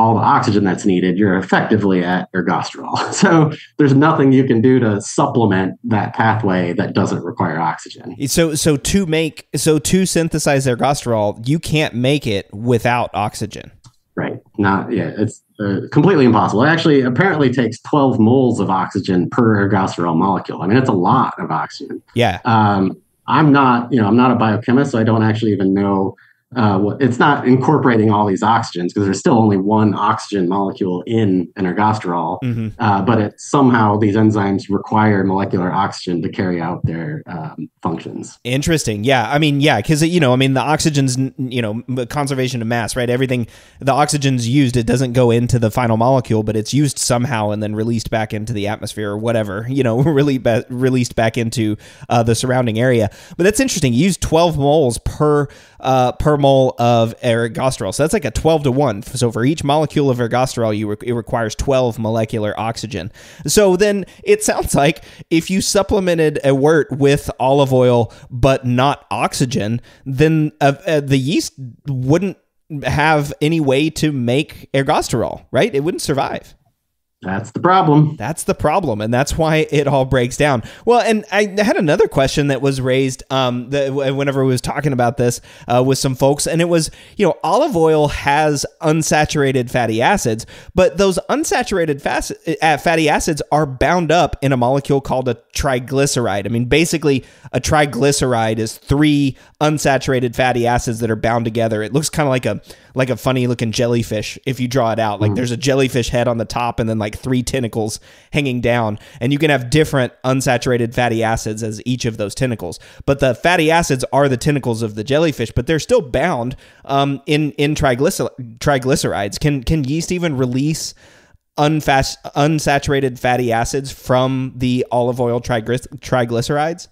all the oxygen that's needed, you're effectively at ergosterol. So there's nothing you can do to supplement that pathway that doesn't require oxygen. So so to make so to synthesize ergosterol, you can't make it without oxygen. Right. Not yeah, it's uh, completely impossible. It actually apparently takes 12 moles of oxygen per ergosterol molecule. I mean, it's a lot of oxygen. Yeah. Um, I'm not, you know, I'm not a biochemist, so I don't actually even know uh, it's not incorporating all these oxygens because there's still only one oxygen molecule in an ergosterol, mm-hmm. uh, but it, somehow these enzymes require molecular oxygen to carry out their um, functions. Interesting. Yeah. I mean, yeah, because, you know, I mean, the oxygen's, you know, conservation of mass, right? Everything, the oxygen's used, it doesn't go into the final molecule, but it's used somehow and then released back into the atmosphere or whatever, you know, really ba- released back into uh, the surrounding area. But that's interesting. You use 12 moles per, uh, per mole of ergosterol. So that's like a 12 to 1. So for each molecule of ergosterol, you re- it requires 12 molecular oxygen. So then it sounds like if you supplemented a wort with olive oil but not oxygen, then uh, uh, the yeast wouldn't have any way to make ergosterol, right? It wouldn't survive. That's the problem. That's the problem, and that's why it all breaks down. Well, and I had another question that was raised um, the, whenever we was talking about this uh, with some folks, and it was, you know, olive oil has unsaturated fatty acids, but those unsaturated uh, fatty acids are bound up in a molecule called a triglyceride. I mean, basically, a triglyceride is three unsaturated fatty acids that are bound together. It looks kind of like a like a funny looking jellyfish if you draw it out. Like mm. there's a jellyfish head on the top, and then like three tentacles hanging down, and you can have different unsaturated fatty acids as each of those tentacles. But the fatty acids are the tentacles of the jellyfish, but they're still bound um, in in triglycer- triglycerides. Can can yeast even release unfast, unsaturated fatty acids from the olive oil triglycerides?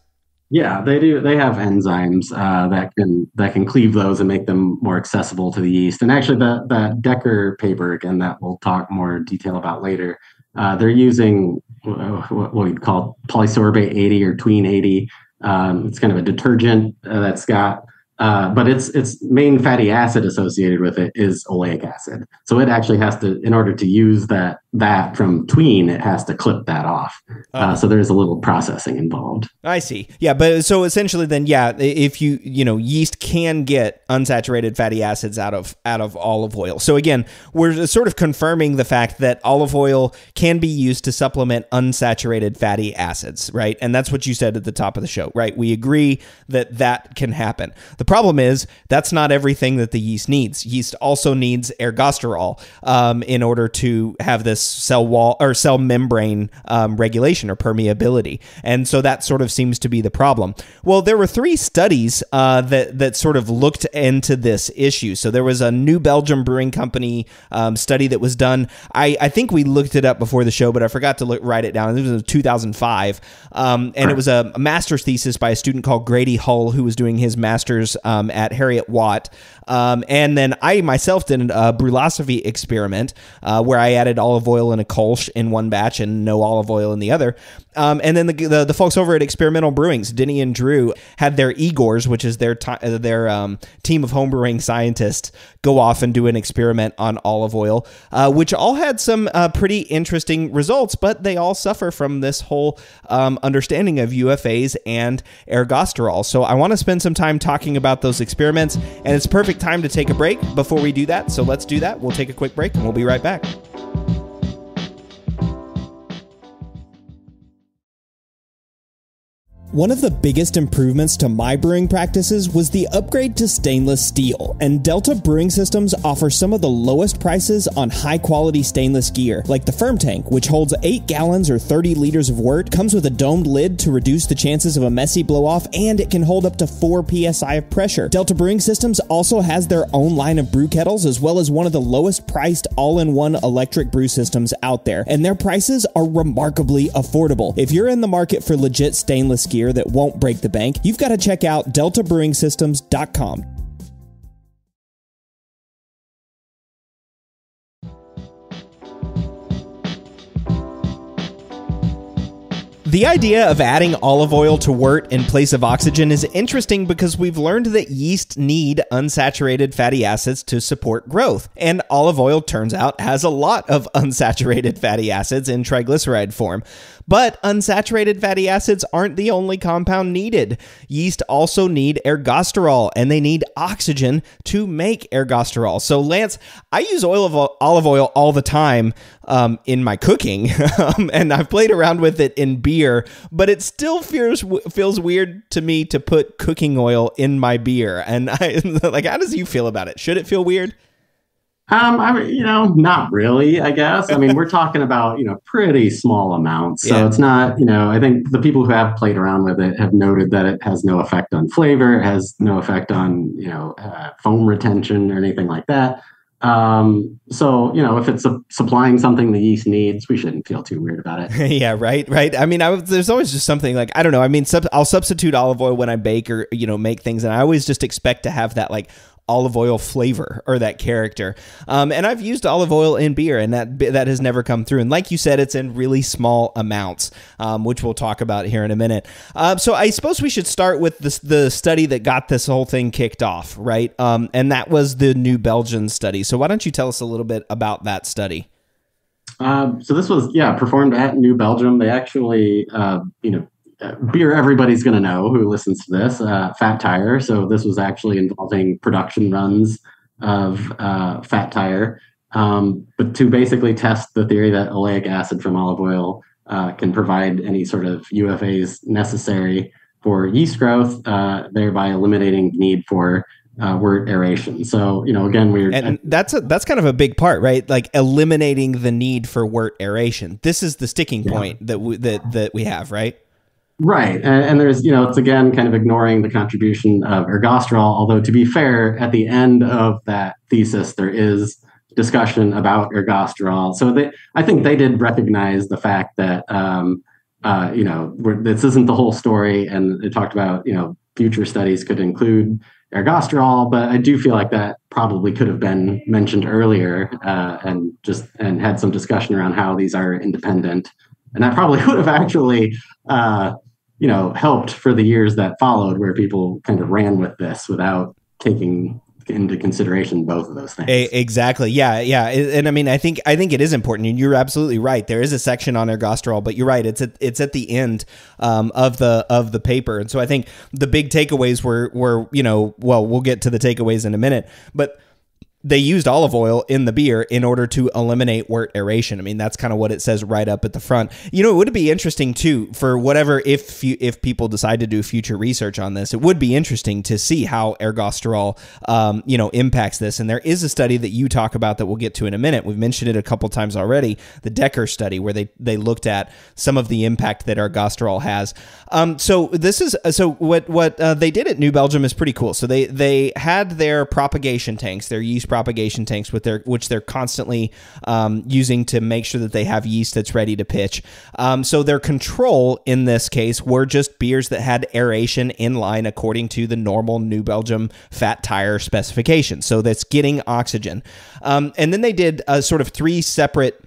Yeah, they do. They have enzymes uh, that can that can cleave those and make them more accessible to the yeast. And actually, the that Dekker paper again that we'll talk more detail about later. Uh, they're using what we'd call polysorbate 80 or tween 80. Um, it's kind of a detergent uh, that's got uh, but its its main fatty acid associated with it is oleic acid. So it actually has to, in order to use that that from tween, it has to clip that off. Uh, oh. so there's a little processing involved. I see. Yeah, but so essentially, then, yeah, if you you know yeast can get unsaturated fatty acids out of out of olive oil. So again, we're sort of confirming the fact that olive oil can be used to supplement unsaturated fatty acids, right? And that's what you said at the top of the show, right? We agree that that can happen. The problem is that's not everything that the yeast needs. Yeast also needs ergosterol um, in order to have this cell wall or cell membrane um, regulation or permeability, and so that sort of seems to be the problem. Well, there were three studies uh, that that sort of looked into this issue. So there was a New Belgium Brewing Company um, study that was done. I, I think we looked it up before the show, but I forgot to look, write it down. It was in 2005, um, and it was a, a master's thesis by a student called Grady Hull, who was doing his master's um, at Heriot-Watt. Um, and then I myself did a brulosophy experiment uh, where I added olive oil in a Kolsch in one batch and no olive oil in the other. Um, and then the, the, the folks over at Experimental Brewings, Denny and Drew, had their Igors, which is their uh, their um, team of homebrewing scientists, go off and do an experiment on olive oil, uh, which all had some uh, pretty interesting results. But they all suffer from this whole um, understanding of UFAs and ergosterol. So I want to spend some time talking about those experiments, and it's perfect time to take a break before we do that. So let's do that. We'll take a quick break, and we'll be right back. One of the biggest improvements to my brewing practices was the upgrade to stainless steel, and Delta Brewing Systems offers some of the lowest prices on high quality stainless gear, like the FermTank, which holds 8 gallons or 30 liters of wort, comes with a domed lid to reduce the chances of a messy blow off, and it can hold up to 4 psi of pressure. Delta Brewing Systems also has their own line of brew kettles, as well as one of the lowest priced all in one electric brew systems out there, and their prices are remarkably affordable. If you're in the market for legit stainless gear, gear that won't break the bank, you've got to check out deltabrewingsystems.com. The idea of adding olive oil to wort in place of oxygen is interesting because we've learned that yeast need unsaturated fatty acids to support growth. And olive oil turns out has a lot of unsaturated fatty acids in triglyceride form. But unsaturated fatty acids aren't the only compound needed. Yeast also need ergosterol and they need oxygen to make ergosterol. So, Lance, I use oil of olive oil all the time um, in my cooking, um, and I've played around with it in beer, but it still feels feels weird to me to put cooking oil in my beer. And I like, how does you feel about it? Should it feel weird? Um, I mean, you know, not really, I guess. I mean, we're talking about, you know, pretty small amounts. So yeah. it's not, you know, I think the people who have played around with it have noted that it has no effect on flavor, it has no effect on, you know, uh, foam retention or anything like that. Um, so, you know, if it's a, supplying something the yeast needs, we shouldn't feel too weird about it. yeah, right, right. I mean, I, there's always just something like, I don't know. I mean, sub, I'll substitute olive oil when I bake or, you know, make things. And I always just expect to have that like olive oil flavor or that character. Um, and I've used olive oil in beer, and that that has never come through. And like you said, it's in really small amounts, um, which we'll talk about here in a minute. Uh, so I suppose we should start with the study that got this whole thing kicked off, right? Um, and that was the New Belgium study. So why don't you tell us a little bit about that study? Um, so this was yeah performed at New Belgium. They actually uh, you know beer everybody's going to know who listens to this uh, fat tire so this was actually involving production runs of uh, fat tire um, but to basically test the theory that oleic acid from olive oil uh, can provide any sort of ufas necessary for yeast growth uh, thereby eliminating need for uh, wort aeration. So you know, again, we're and that's a, that's kind of a big part, right? Like eliminating the need for wort aeration. This is the sticking point that we, that that we have, right? Right. And, and, there's, you know, it's again kind of ignoring the contribution of ergosterol. Although, to be fair, at the end of that thesis, there is discussion about ergosterol. So they, I think they did recognize the fact that um, uh, you know this isn't the whole story, and they talked about you know future studies could include ergosterol, but I do feel like that probably could have been mentioned earlier uh, and just and had some discussion around how these are independent, and that probably would have actually. Uh, you know, helped for the years that followed, where people kind of ran with this without taking into consideration both of those things. exactly. Yeah, yeah. And I mean, I think I think it is important, and you're absolutely right. There is a section on ergosterol, but you're right. It's at it's at the end um, of the of the paper, and so I think the big takeaways were were you know well we'll get to the takeaways in a minute, but they used olive oil in the beer in order to eliminate wort aeration. I mean, that's kind of what it says right up at the front. You know, it would be interesting too for whatever if if people decide to do future research on this, it would be interesting to see how ergosterol, um, you know, impacts this. And there is a study that you talk about that we'll get to in a minute. We've mentioned it a couple times already, the Dekker study, where they they looked at some of the impact that ergosterol has. Um, so this is so what what uh, they did at New Belgium is pretty cool. So they they had their propagation tanks, their yeast propagation tanks with their which they're constantly um, using to make sure that they have yeast that's ready to pitch. Um, so their control in this case were just beers that had aeration in line according to the normal New Belgium fat tire specification. So that's getting oxygen. Um, and then they did a sort of three separate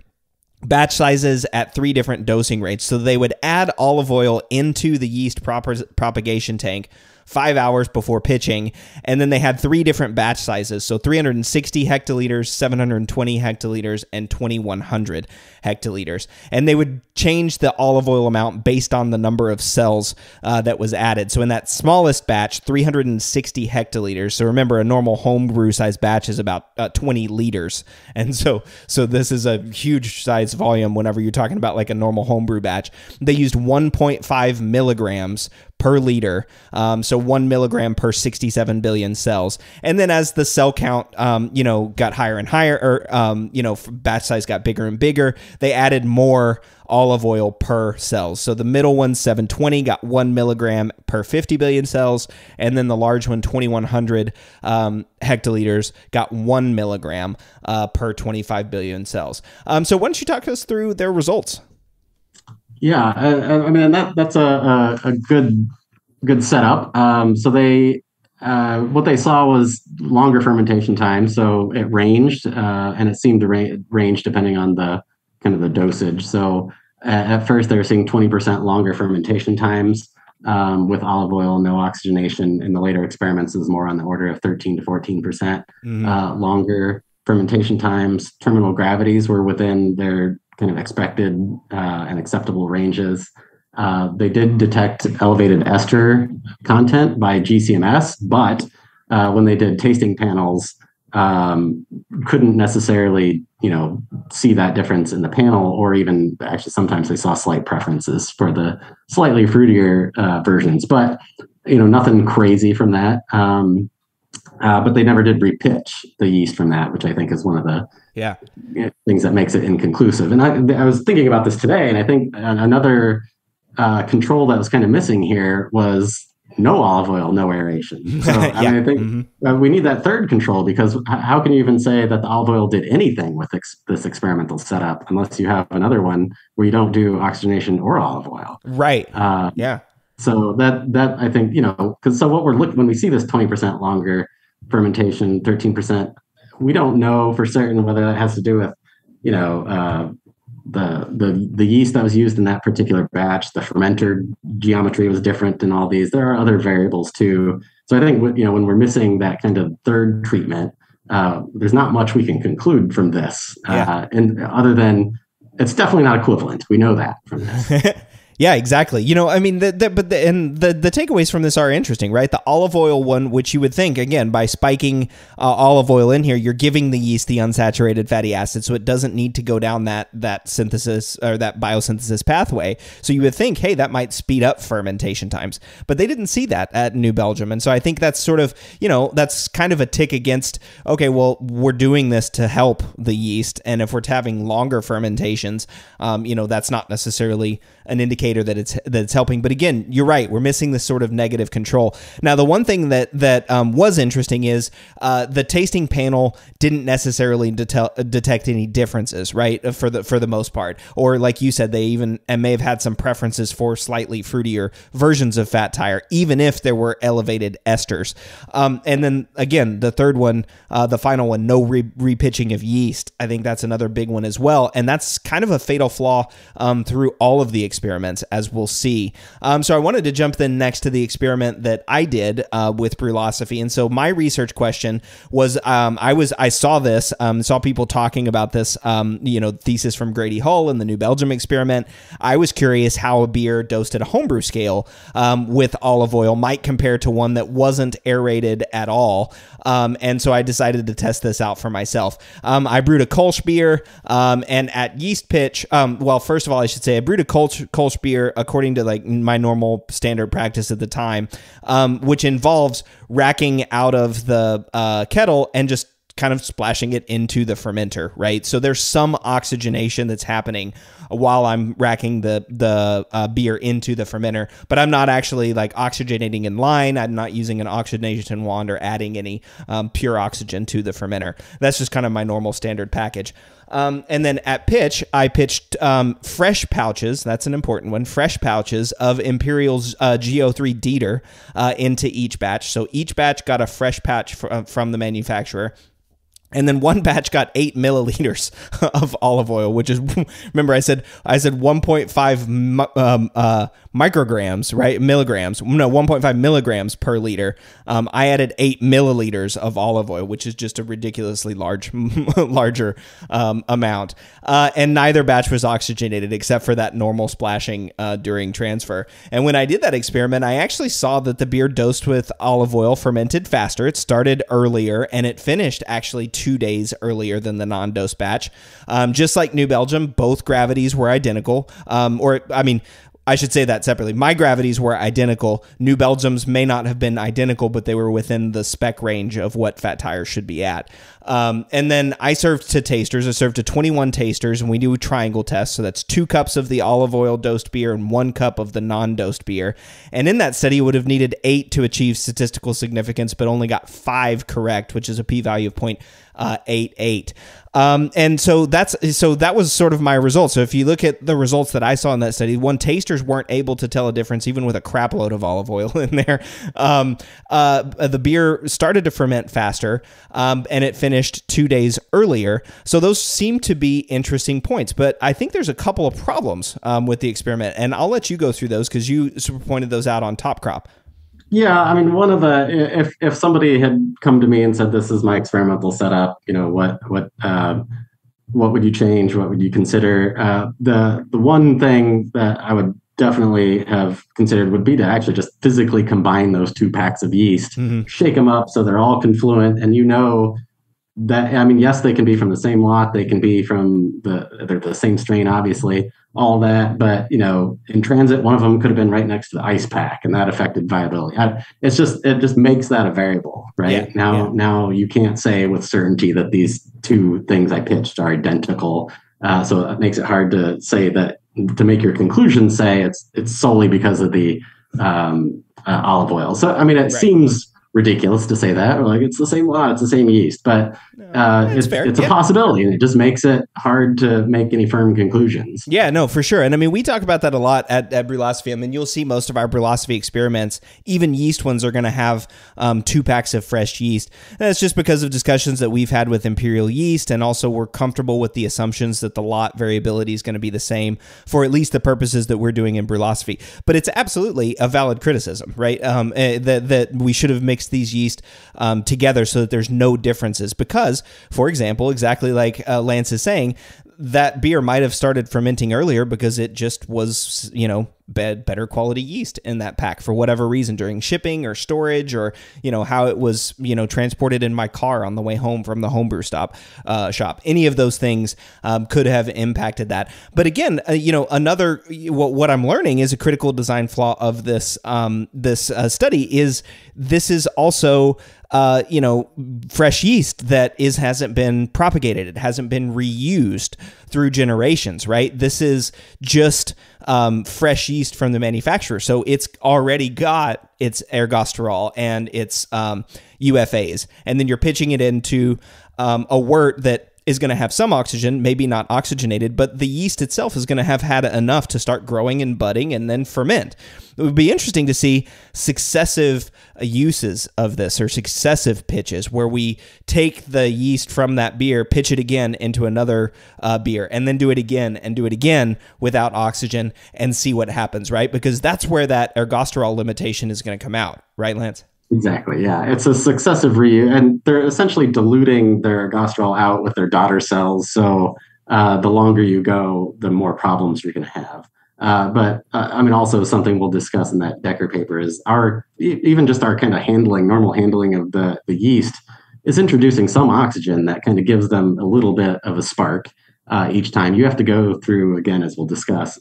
batch sizes at three different dosing rates. So they would add olive oil into the yeast propagation tank five hours before pitching. And then they had three different batch sizes. So 360 hectoliters, 720 hectoliters, and 2100 hectoliters. And they would change the olive oil amount based on the number of cells uh, that was added. So in that smallest batch, 360 hectoliters. So remember, a normal homebrew size batch is about uh, 20 liters. And so, so this is a huge size volume whenever you're talking about like a normal homebrew batch. They used 1.5 milligrams per liter. Um, so one milligram per 67 billion cells. And then as the cell count, um, you know, got higher and higher, or, um, you know, batch size got bigger and bigger, they added more olive oil per cells. So the middle one, 720, got one milligram per 50 billion cells. And then the large one, 2100 um, hectoliters, got one milligram uh, per 25 billion cells. Um, so why don't you talk us through their results? Yeah, I, I mean that that's a, a, good good setup. Um, so they uh, what they saw was longer fermentation time, so it ranged uh, and it seemed to ra- range depending on the kind of the dosage. So at, first they were seeing twenty percent longer fermentation times. Um, with olive oil, no oxygenation. In the later experiments, is more on the order of 13 to 14 percent mm. uh, longer fermentation times. Terminal gravities were within their kind of expected uh, and acceptable ranges. Uh, they did detect elevated ester content by GCMS, but uh, when they did tasting panels, um, couldn't necessarily, you know, see that difference in the panel, or even actually sometimes they saw slight preferences for the slightly fruitier uh, versions, but you know, nothing crazy from that. Um, uh, but they never did repitch the yeast from that, which I think is one of the yeah things that makes it inconclusive. And I, I was thinking about this today, and I think another uh, control that was kind of missing here was no olive oil, no aeration. So yeah. I, mean, I think mm-hmm. uh, we need that third control because h- how can you even say that the olive oil did anything with ex- this experimental setup unless you have another one where you don't do oxygenation or olive oil? Right. Uh, yeah. So that that I think you know because so what we're looking when we see this twenty percent longer fermentation, thirteen percent, we don't know for certain whether that has to do with you know uh, the the the yeast that was used in that particular batch, the fermenter geometry was different than all these. There are other variables too. So I think you know when we're missing that kind of third treatment, uh, there's not much we can conclude from this, yeah. uh, and other than it's definitely not equivalent. We know that from this. Yeah, exactly. You know, I mean, the, the, but the, and the the takeaways from this are interesting, right? The olive oil one, which you would think again by spiking uh, olive oil in here, you're giving the yeast the unsaturated fatty acid, so it doesn't need to go down that that synthesis or that biosynthesis pathway. So you would think, hey, that might speed up fermentation times, but they didn't see that at New Belgium, and so I think that's sort of you know that's kind of a tick against. Okay, well, we're doing this to help the yeast, and if we're having longer fermentations, um, you know, that's not necessarily an indicator indicator that it's that it's helping. But again, you're right. We're missing this sort of negative control. Now, the one thing that that um, was interesting is uh, the tasting panel didn't necessarily detel- detect any differences, right? For the for the most part, or like you said, they even and may have had some preferences for slightly fruitier versions of Fat Tire, even if there were elevated esters. Um, and then again, the third one, uh, the final one, no re- repitching of yeast. I think that's another big one as well, and that's kind of a fatal flaw um, through all of the experiments, as we'll see. Um, so I wanted to jump then next to the experiment that I did uh, with Brülosophy, and so my research question was, um, I was I saw this, um, saw people talking about this, um, you know, thesis from Grady Hull and the New Belgium experiment. I was curious how a beer dosed at a homebrew scale um, with olive oil might compare to one that wasn't aerated at all. Um, and so I decided to test this out for myself. I brewed a Kolsch beer, and at yeast pitch, well, first of all, I should say I brewed a Kolsch, Kolsch beer according to like my normal standard practice at the time, um, which involves racking out of the uh, kettle and just kind of splashing it into the fermenter, right? So there's some oxygenation that's happening while I'm racking the the uh, beer into the fermenter, but I'm not actually like oxygenating in line. I'm not using an oxygenation wand or adding any um, pure oxygen to the fermenter. That's just kind of my normal standard package. Um, and then at pitch, I pitched um, fresh pouches. That's an important one. Fresh pouches of Imperial's uh, G03 Dieter uh, into each batch. So each batch got a fresh patch fr- uh, from the manufacturer. And then one batch got eight milliliters of olive oil, which is remember I said I said 1.5 um, uh, micrograms, right? Milligrams, no, 1.5 milligrams per liter. Um, I added eight milliliters of olive oil, which is just a ridiculously large, larger um, amount. Uh, and neither batch was oxygenated except for that normal splashing uh, during transfer. And when I did that experiment, I actually saw that the beer dosed with olive oil fermented faster. It started earlier and it finished actually two days earlier than the non-dose batch. Um, just like New Belgium, both gravities were identical. Um, or I mean, I should say that separately. My gravities were identical. New Belgium's may not have been identical, but they were within the spec range of what fat tires should be at. Um, and then I served to tasters. I served to 21 tasters, and we do a triangle test. So that's two cups of the olive oil dosed beer and one cup of the non dosed beer. And in that study, would have needed eight to achieve statistical significance, but only got five correct, which is a p value of point uh, eight eight. Um, and so that's so that was sort of my result. So if you look at the results that I saw in that study, one tasters weren't able to tell a difference even with a crap load of olive oil in there. Um, uh, the beer started to ferment faster, um, and it finished two days earlier. So those seem to be interesting points. But I think there's a couple of problems um, with the experiment, and I'll let you go through those because you pointed those out on Top Crop. Yeah, I mean, one of the if if somebody had come to me and said, "This is my experimental setup," you know, what what uh, what would you change? What would you consider? Uh, the the one thing that I would definitely have considered would be to actually just physically combine those two packs of yeast, mm-hmm. shake them up so they're all confluent, and you know that I mean, yes, they can be from the same lot, they can be from the they're the same strain, obviously, all that. But you know, in transit, one of them could have been right next to the ice pack, and that affected viability. I, it's just it just makes that a variable, right? Yeah, now, yeah. now you can't say with certainty that these two things I pitched are identical. Uh, so it makes it hard to say that to make your conclusion say it's it's solely because of the um, uh, olive oil. So I mean, it right. seems ridiculous to say that. Like it's the same lot, it's the same yeast, but uh, it's, it's a yeah. possibility, and it just makes it hard to make any firm conclusions. Yeah, no, for sure. And I mean, we talk about that a lot at, at Brülosophy. I mean, you'll see most of our Brülosophy experiments, even yeast ones, are going to have um, two packs of fresh yeast. And it's just because of discussions that we've had with Imperial yeast, and also we're comfortable with the assumptions that the lot variability is going to be the same for at least the purposes that we're doing in Brülosophy. But it's absolutely a valid criticism, right? Um, uh, that that we should have mixed these yeast um, together so that there's no differences. Because, for example, exactly like uh, Lance is saying, that beer might have started fermenting earlier because it just was, you know, better quality yeast in that pack for whatever reason during shipping or storage or you know how it was you know transported in my car on the way home from the homebrew stop uh, shop any of those things um, could have impacted that but again uh, you know another what, what i'm learning is a critical design flaw of this um, this uh, study is this is also uh, you know, fresh yeast that is hasn't been propagated. It hasn't been reused. through generations, right? This is just um, fresh yeast from the manufacturer. So it's already got its ergosterol and its um, UFAs. And then you're pitching it into um, a wort that is going to have some oxygen, maybe not oxygenated, but the yeast itself is going to have had enough to start growing and budding and then ferment. It would be interesting to see successive uh, uses of this or successive pitches where we take the yeast from that beer, pitch it again into another uh, beer, and then do it again and do it again without oxygen and see what happens, right? Because that's where that ergosterol limitation is going to come out, right, Lance? Exactly. Yeah, it's a successive reuse, and they're essentially diluting their ergosterol out with their daughter cells. So uh, the longer you go, the more problems you're going to have. Uh, but uh, I mean, also something we'll discuss in that Dekker paper is our even just our kind of handling, normal handling of the the yeast is introducing some oxygen that kind of gives them a little bit of a spark uh, each time. You have to go through again, as we'll discuss,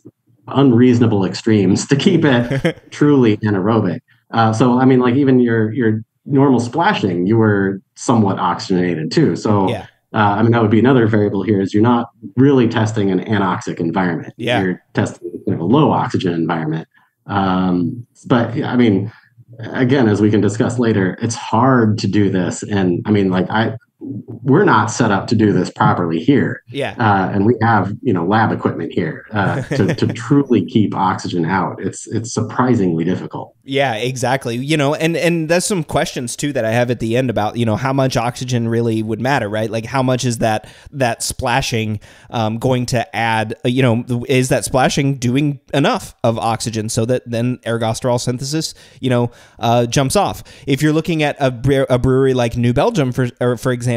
unreasonable extremes to keep it truly anaerobic. Uh, so I mean, like even your your normal splashing, you were somewhat oxygenated too. So yeah. uh, I mean, that would be another variable here is you're not really testing an anoxic environment. Yeah. You're testing a low oxygen environment. Um, but I mean, again, as we can discuss later, it's hard to do this. And I mean, like I we're not set up to do this properly here. Yeah. Uh, and we have, you know, lab equipment here uh, to, to truly keep oxygen out. It's it's surprisingly difficult. Yeah, exactly. You know, and and there's some questions too that I have at the end about you know how much oxygen really would matter, right? Like how much is that that splashing um, going to add? Uh, you know, is that splashing doing enough of oxygen so that then ergosterol synthesis, you know, uh, jumps off? If you're looking at a, bre- a brewery like New Belgium, for or for example,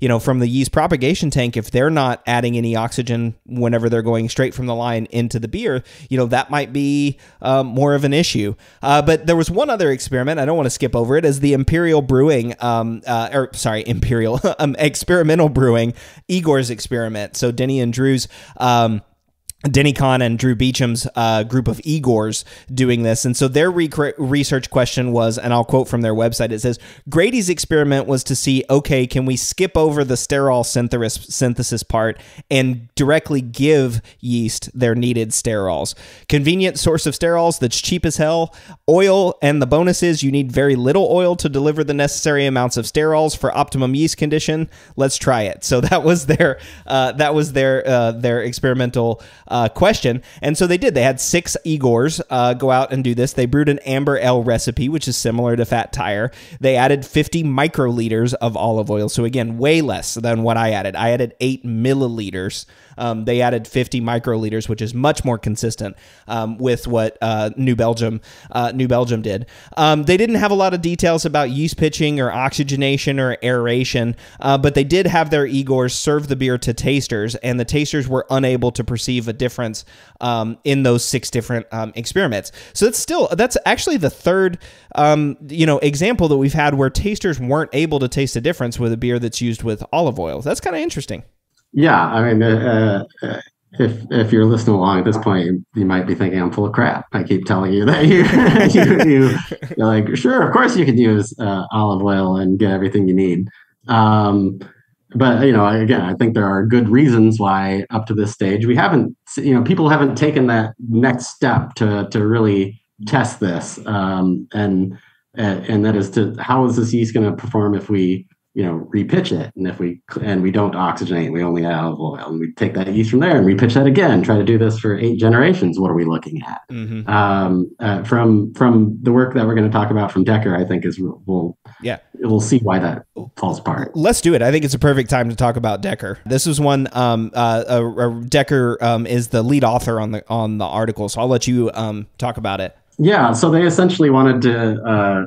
you know, from the yeast propagation tank, if they're not adding any oxygen whenever they're going straight from the line into the beer, you know, that might be um, more of an issue. Uh, but there was one other experiment. I don't want to skip over it. As the Imperial Brewing, um, uh, or sorry, Imperial um, Experimental Brewing, Igor's experiment. So Denny and Drew's. Um, Denny Conn and Drew Beechum's uh, group of Igors doing this. And so their re- research question was, and I'll quote from their website it says, Grady's experiment was to see, okay, can we skip over the sterol synthesis part and directly give yeast their needed sterols? Convenient source of sterols that's cheap as hell. Oil, and the bonus is you need very little oil to deliver the necessary amounts of sterols for optimum yeast condition. Let's try it. So that was their, uh, that was their, uh, their experimental uh, question. And so they did. They had six Igors uh, go out and do this. They brewed an amber ale recipe, which is similar to Fat Tire. They added 50 microliters of olive oil. So again, way less than what I added. I added eight milliliters um, they added 50 microliters, which is much more consistent um, with what uh, New Belgium uh, New Belgium did. Um, they didn't have a lot of details about yeast pitching or oxygenation or aeration, uh, but they did have their Igors serve the beer to tasters, and the tasters were unable to perceive a difference um, in those six different um, experiments. So that's still that's actually the third um, you know example that we've had where tasters weren't able to taste a difference with a beer that's used with olive oil. That's kind of interesting. Yeah, I mean, uh, uh, if if you're listening along at this point, you might be thinking I'm full of crap. I keep telling you that you you, are like sure, of course you can use uh, olive oil and get everything you need. Um, but you know, again, I think there are good reasons why up to this stage we haven't, you know, people haven't taken that next step to to really test this, um, and and that is to how is this yeast going to perform if we you know repitch it. And if we and we don't oxygenate we only add olive oil. And we take that yeast from there and repitch that again try to do this for eight generations. What are we looking at? Mm-hmm. um, uh, from from the work that we're going to talk about from dekker i think is we'll yeah. we'll see why that falls apart. let's do it. I think it's a perfect time to talk about dekker. This is one um, uh, uh, dekker um, is the lead author on the on the article. So i'll let you um, talk about it. Yeah so they essentially wanted to uh,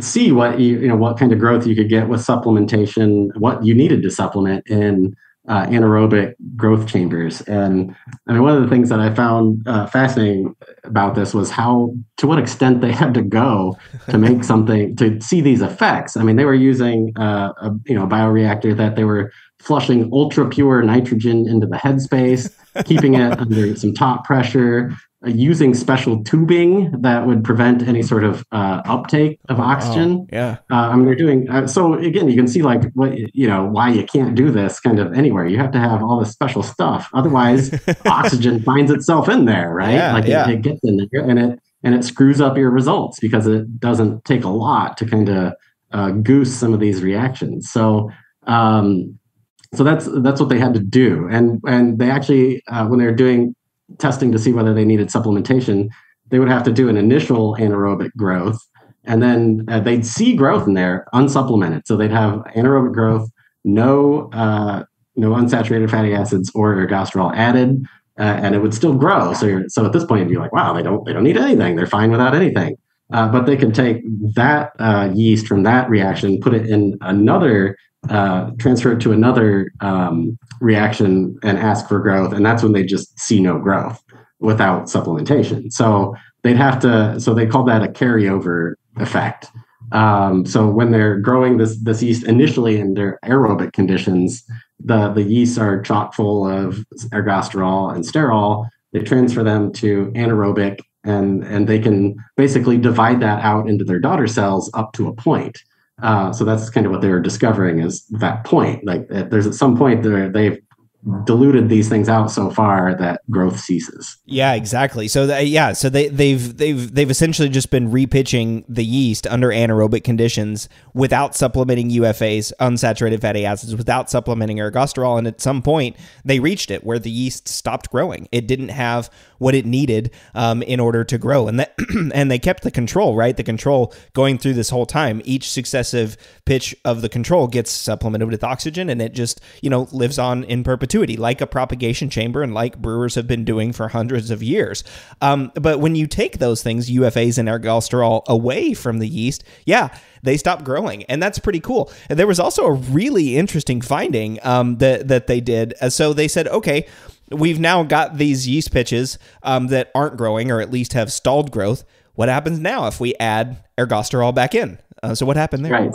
see what you, you know what kind of growth you could get with supplementation, what you needed to supplement in uh, anaerobic growth chambers. And I mean, one of the things that I found uh, fascinating about this was how, to what extent they had to go to make something to see these effects. I mean, they were using uh, a you know a bioreactor that they were flushing ultra pure nitrogen into the headspace, keeping it under some top pressure, using special tubing that would prevent any sort of uh, uptake of oxygen. Oh, yeah. Uh, I mean, they're doing uh, so. Again, you can see like what you know why you can't do this kind of anywhere. You have to have all this special stuff, otherwise, oxygen finds itself in there, right? Yeah, like yeah. it, it gets in there, and it and it screws up your results because it doesn't take a lot to kind of uh, goose some of these reactions. So. Um, so that's that's what they had to do, and and they actually uh, when they were doing testing to see whether they needed supplementation, they would have to do an initial anaerobic growth, and then uh, they'd see growth in there unsupplemented. So they'd have anaerobic growth, no uh, no unsaturated fatty acids or ergosterol added, uh, and it would still grow. So so at this point, you'd be like, wow, they don't they don't need anything. They're fine without anything. Uh, but they can take that uh, yeast from that reaction, put it in another uh, transfer it to another um, reaction and ask for growth, and that's when they just see no growth without supplementation. So they'd have to. So they call that a carryover effect. Um, so when they're growing this this yeast initially in their aerobic conditions, the the yeasts are chock full of ergosterol and sterol. They transfer them to anaerobic, and and they can basically divide that out into their daughter cells up to a point. Uh, so that's kind of what they were discovering is that point. Like there's at some point there they've diluted these things out so far that growth ceases. Yeah, exactly. So yeah, so they they've they've they've essentially just been repitching the yeast under anaerobic conditions without supplementing UFAs, unsaturated fatty acids, without supplementing ergosterol, and at some point they reached it where the yeast stopped growing. It didn't have what it needed um, in order to grow, and that and they kept the control right. The control going through this whole time. Each successive pitch of the control gets supplemented with oxygen, and it just you know lives on in perpetuity, like a propagation chamber, and like brewers have been doing for hundreds of years. Um, but when you take those things, UFAs and ergosterol, away from the yeast, yeah, they stop growing, and that's pretty cool. And there was also a really interesting finding um, that that they did. Uh, So they said, okay, we've now got these yeast pitches um, that aren't growing, or at least have stalled growth. What happens now if we add ergosterol back in? Uh, so what happened there? Right.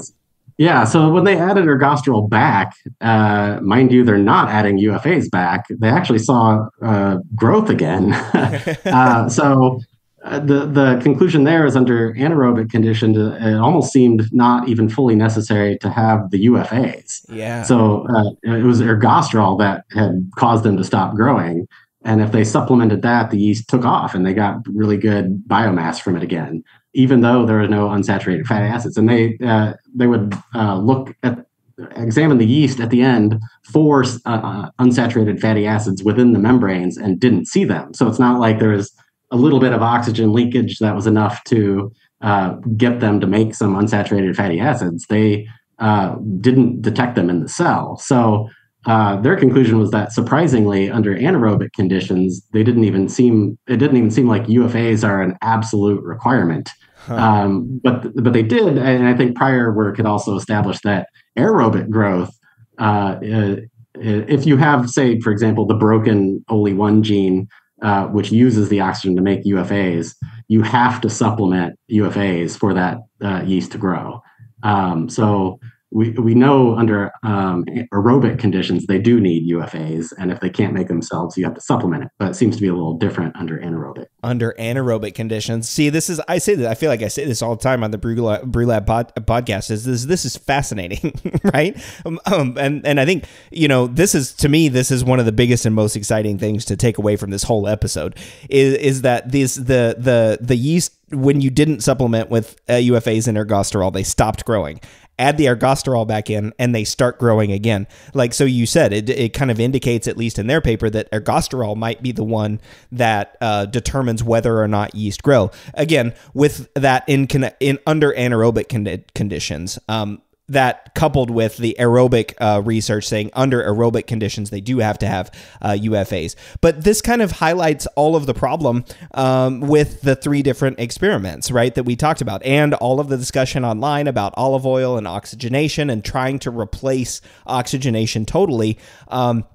Yeah. So when they added ergosterol back, uh, mind you, they're not adding UFAs back. They actually saw uh, growth again. uh, so uh, the the conclusion there is under anaerobic conditions, uh, it almost seemed not even fully necessary to have the UFAs. Yeah. So uh, it was ergosterol that had caused them to stop growing. And if they supplemented that, the yeast took off and they got really good biomass from it again, even though there was no unsaturated fatty acids. And they uh, they would uh, look at examine the yeast at the end for uh, unsaturated fatty acids within the membranes and didn't see them. So it's not like there was a little bit of oxygen leakage that was enough to uh, get them to make some unsaturated fatty acids. They uh, didn't detect them in the cell. So uh, their conclusion was that surprisingly, under anaerobic conditions, they didn't even seem it didn't even seem like UFAs are an absolute requirement. Um, but but they did, and I think prior work had also established that aerobic growth, uh, if you have, say, for example, the broken OLE1 gene, uh, which uses the oxygen to make UFAs, you have to supplement UFAs for that uh, yeast to grow. Um, so we, we know under um, aerobic conditions they do need UFAs, and if they can't make themselves, you have to supplement it. But it seems to be a little different under anaerobic. Under anaerobic conditions, see, this is I say that I feel like I say this all the time on the Brü Lab, pod, podcast. Is this this is fascinating, right? Um, um, and and I think you know this is to me this is one of the biggest and most exciting things to take away from this whole episode is is that this the the the yeast when you didn't supplement with uh, UFAs and ergosterol, they stopped growing add the ergosterol back in and they start growing again. Like so you said, it, it kind of indicates, at least in their paper, that ergosterol might be the one that uh, determines whether or not yeast grow. Again, with that in, in under anaerobic con- conditions. Um, that coupled with the aerobic uh, research saying under aerobic conditions they do have to have uh, UFAs. But this kind of highlights all of the problem um, with the three different experiments, right, that we talked about, and all of the discussion online about olive oil and oxygenation and trying to replace oxygenation totally. Um,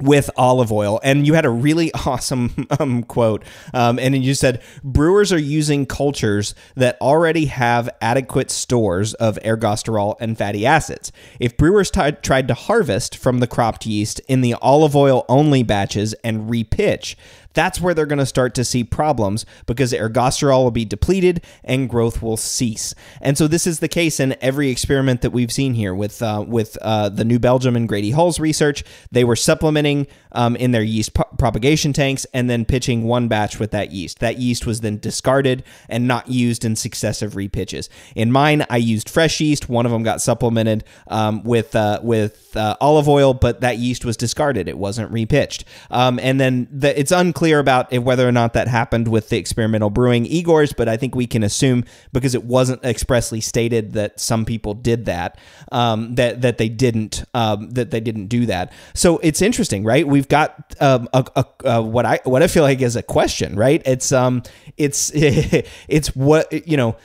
with olive oil. And you had a really awesome um, quote. Um, and you said, Brewers are using cultures that already have adequate stores of ergosterol and fatty acids. If brewers tried to harvest from the cropped yeast in the olive oil only batches and repitch, that's where they're going to start to see problems because ergosterol will be depleted and growth will cease. And so this is the case in every experiment that we've seen here with uh, with uh, the New Belgium and Grady Hull's research. They were supplementing um, in their yeast pro- propagation tanks and then pitching one batch with that yeast. That yeast was then discarded and not used in successive repitches. In mine, I used fresh yeast. One of them got supplemented um, with uh, with uh, olive oil, but that yeast was discarded. It wasn't repitched. Um, and then the, it's unclear about whether or not that happened with the experimental brewing Igor's, but I think we can assume because it wasn't expressly stated that some people did that, um, that that they didn't um, that they didn't do that. So it's interesting, right? We've got um, a, a, a, what I what I feel like is a question, right? It's um it's it's what you know.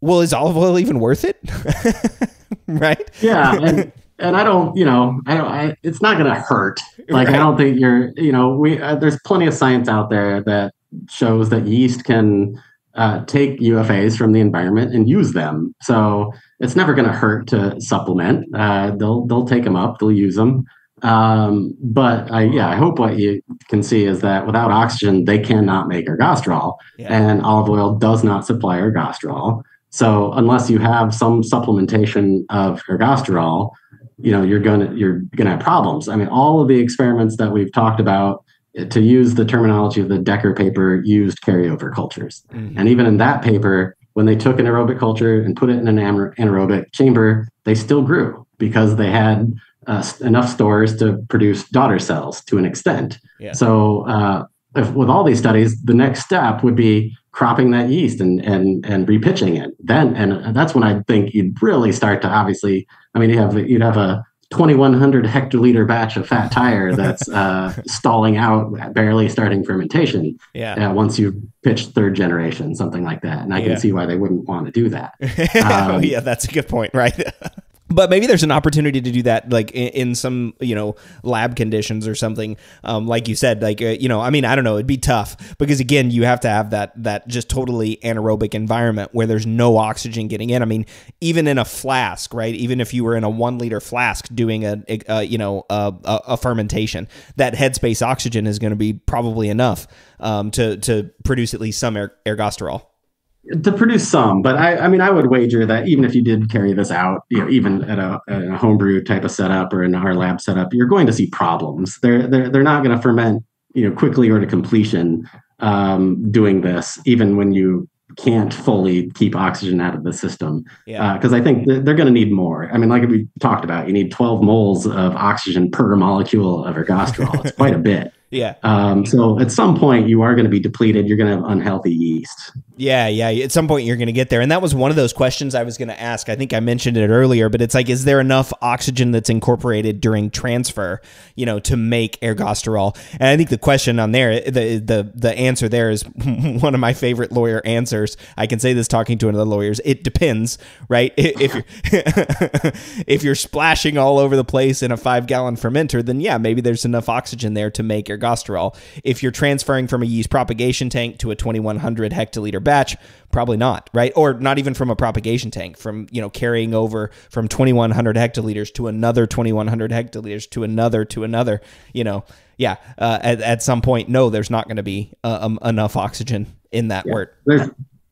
Well, is olive oil even worth it? right? Yeah, and and I don't, you know, I don't. I, it's not going to hurt. Like right. I don't think you're, you know, we uh, there's plenty of science out there that shows that yeast can uh, take UFAs from the environment and use them. So it's never going to hurt to supplement. Uh, they'll they'll take them up. They'll use them. Um, but I, yeah, I hope what you can see is that without oxygen, they cannot make ergosterol, yeah. and olive oil does not supply ergosterol. So unless you have some supplementation of ergosterol, you know you're gonna you're gonna have problems. I mean, all of the experiments that we've talked about, to use the terminology of the Dekker paper, used carryover cultures, mm-hmm. and even in that paper, when they took an aerobic culture and put it in an anaerobic chamber, they still grew because they had uh, enough stores to produce daughter cells to an extent. Yeah. So uh, if, with all these studies, the next step would be cropping that yeast and and and repitching it. Then and that's when I think you'd really start to obviously. I mean, you have you'd have a 2100 hectoliter batch of fat tire that's uh, stalling out, barely starting fermentation. Yeah. Uh, once you pitch third generation, something like that, and I yeah. can see why they wouldn't want to do that. Um, yeah, that's a good point, right? but maybe there's an opportunity to do that like in, in some you know lab conditions or something. Um, like you said like uh, you know i mean i don't know it'd be tough because again you have to have that that just totally anaerobic environment where there's no oxygen getting in. I mean even in a flask right? Even if you were in a one liter flask doing a, a you know a, a, fermentation that headspace oxygen is going to be probably enough um, to to produce at least some er- ergosterol to produce some, but I, I mean, I would wager that even if you did carry this out, you know, even at a, at a homebrew type of setup or in our lab setup, you're going to see problems. They're they're they're not going to ferment, you know, quickly or to completion um, doing this, even when you can't fully keep oxygen out of the system. Yeah. Because uh, I think th- they're going to need more. I mean, like we talked about, you need 12 moles of oxygen per molecule of ergosterol. It's quite a bit. Yeah. Um, so at some point, you are going to be depleted. You're going to have unhealthy yeast. Yeah, yeah. At some point, you're going to get there. And that was one of those questions I was going to ask. I think I mentioned it earlier, but it's like, is there enough oxygen that's incorporated during transfer, you know, to make ergosterol? And I think the question on there, the the the answer there is one of my favorite lawyer answers. I can say this talking to another lawyers. It depends, right? If you're if you're splashing all over the place in a five gallon fermenter, then yeah, maybe there's enough oxygen there to make ergosterol. If you're transferring from a yeast propagation tank to a 2100 hectoliter batch? Probably not, right? Or not even from a propagation tank, from you know carrying over from 2100 hectoliters to another 2100 hectoliters to another to another. You know, yeah. Uh, at, at some point, no, there's not going to be uh, um, enough oxygen in that yeah. wort. There's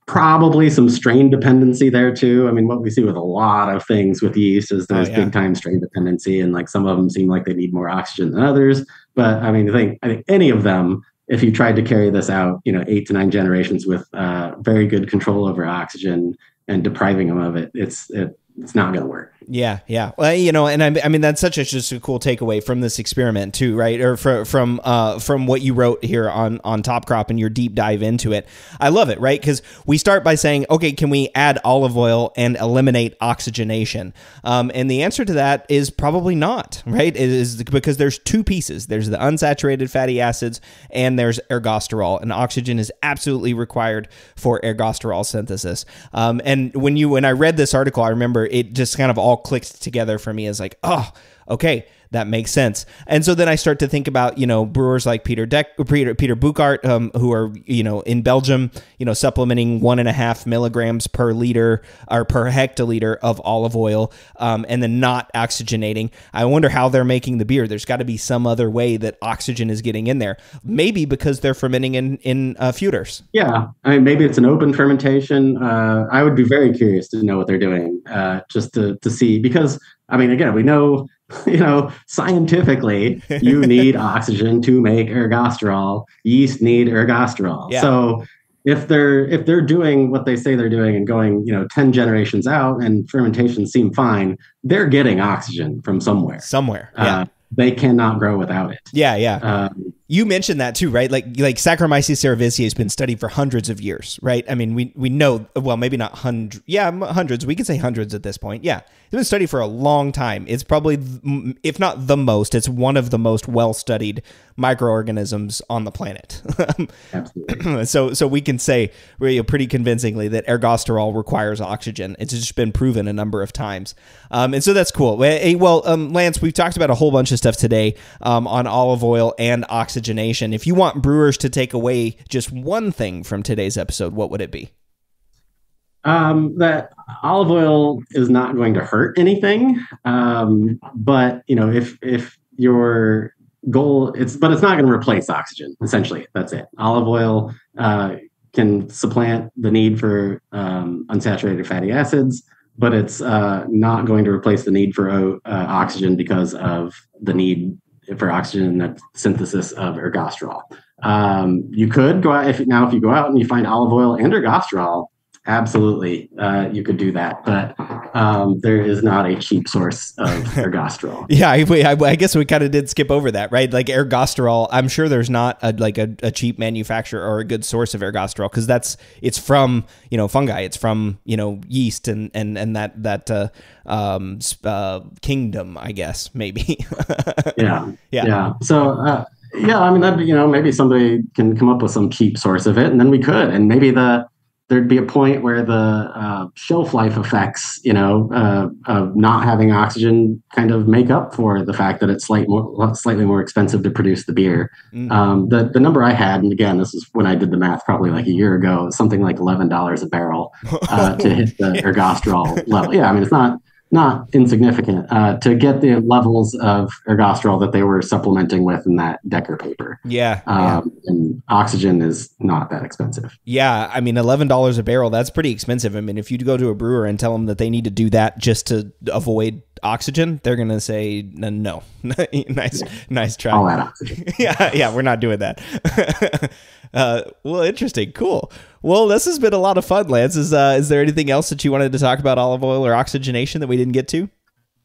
probably some strain dependency there too. I mean, what we see with a lot of things with yeast is there's oh, yeah. big time strain dependency, and like some of them seem like they need more oxygen than others. But I mean, I think I think any of them if you tried to carry this out, you know, eight to nine generations with uh, very good control over oxygen and depriving them of it, it's it, it's not going to work. Yeah, yeah. Well, you know, and I, I mean that's such a just a cool takeaway from this experiment too, right? Or from from uh, from what you wrote here on on Top Crop and your deep dive into it. I love it, right? Because we start by saying, okay, can we add olive oil and eliminate oxygenation? Um, and the answer to that is probably not, right? It is because there's two pieces. There's the unsaturated fatty acids and there's ergosterol, and oxygen is absolutely required for ergosterol synthesis. Um, and when you when I read this article, I remember it just kind of all clicked together for me as like, oh, okay, that makes sense. And so then I start to think about you know brewers like Peter Deck, Peter Peter Bouckaert, um, who are you know in Belgium, you know supplementing one and a half milligrams per liter or per hectoliter of olive oil, um, and then not oxygenating. I wonder how they're making the beer. There's got to be some other way that oxygen is getting in there. Maybe because they're fermenting in in uh, foeders. Yeah, I mean maybe it's an open fermentation. Uh, I would be very curious to know what they're doing, uh, just to to see because I mean again we know you know scientifically you need oxygen to make ergosterol. Yeast need ergosterol. Yeah. So if they're if they're doing what they say they're doing and going you know 10 generations out and fermentations seem fine they're getting oxygen from somewhere Somewhere. Yeah. uh, they cannot grow without it yeah. Yeah. um, You mentioned that too, right? Like like Saccharomyces cerevisiae has been studied for hundreds of years, right? I mean, we we know well, maybe not hundreds, yeah, hundreds. We can say hundreds at this point. Yeah, it's been studied for a long time. It's probably, if not the most, it's one of the most well studied microorganisms on the planet. absolutely so so we can say really pretty convincingly that ergosterol requires oxygen. It's just been proven a number of times, um, and so that's cool. Well, hey, well, um, Lance, we've talked about a whole bunch of stuff today um, on olive oil and oxygenation. If you want brewers to take away just one thing from today's episode, what would it be? um, that olive oil is not going to hurt anything um, but you know if if your goal it's but it's not going to replace oxygen essentially that's it olive oil uh, can supplant the need for um, unsaturated fatty acids but it's uh, not going to replace the need for uh, oxygen because of the need for oxygen the synthesis of ergosterol. Um, you could go out if now if you go out and you find olive oil and ergosterol absolutely uh, you could do that but um, there is not a cheap source of ergosterol Yeah, I, I, I guess we kind of did skip over that, right? Like ergosterol, I'm sure there's not a, like a, a cheap manufacturer or a good source of ergosterol because that's it's from you know fungi, it's from you know yeast and and and that that uh, um, uh, kingdom, I guess maybe. yeah Yeah. yeah so uh, yeah i mean that you know maybe somebody can come up with some cheap source of it and then we could and maybe the there'd be a point where the uh, shelf life effects you know uh, of not having oxygen kind of make up for the fact that it's slight more, slightly more expensive to produce the beer Mm. um, the, the number i had and again this is when i did the math probably like a year ago something like $11 a barrel uh, to hit the ergosterol level. Yeah, I mean it's not not insignificant uh, to get the levels of ergosterol that they were supplementing with in that Dekker paper. yeah, yeah. Um, And oxygen is not that expensive. Yeah, I mean, eleven dollars a barrel. That's pretty expensive. I mean, if you go to a brewer and tell them that they need to do that just to avoid oxygen, they're gonna say "N- no. nice, nice try. All that oxygen. yeah, yeah, we're not doing that. uh, well, interesting, cool. Well, this has been a lot of fun, Lance. Is uh, is there anything else that you wanted to talk about olive oil or oxygenation that we didn't get to?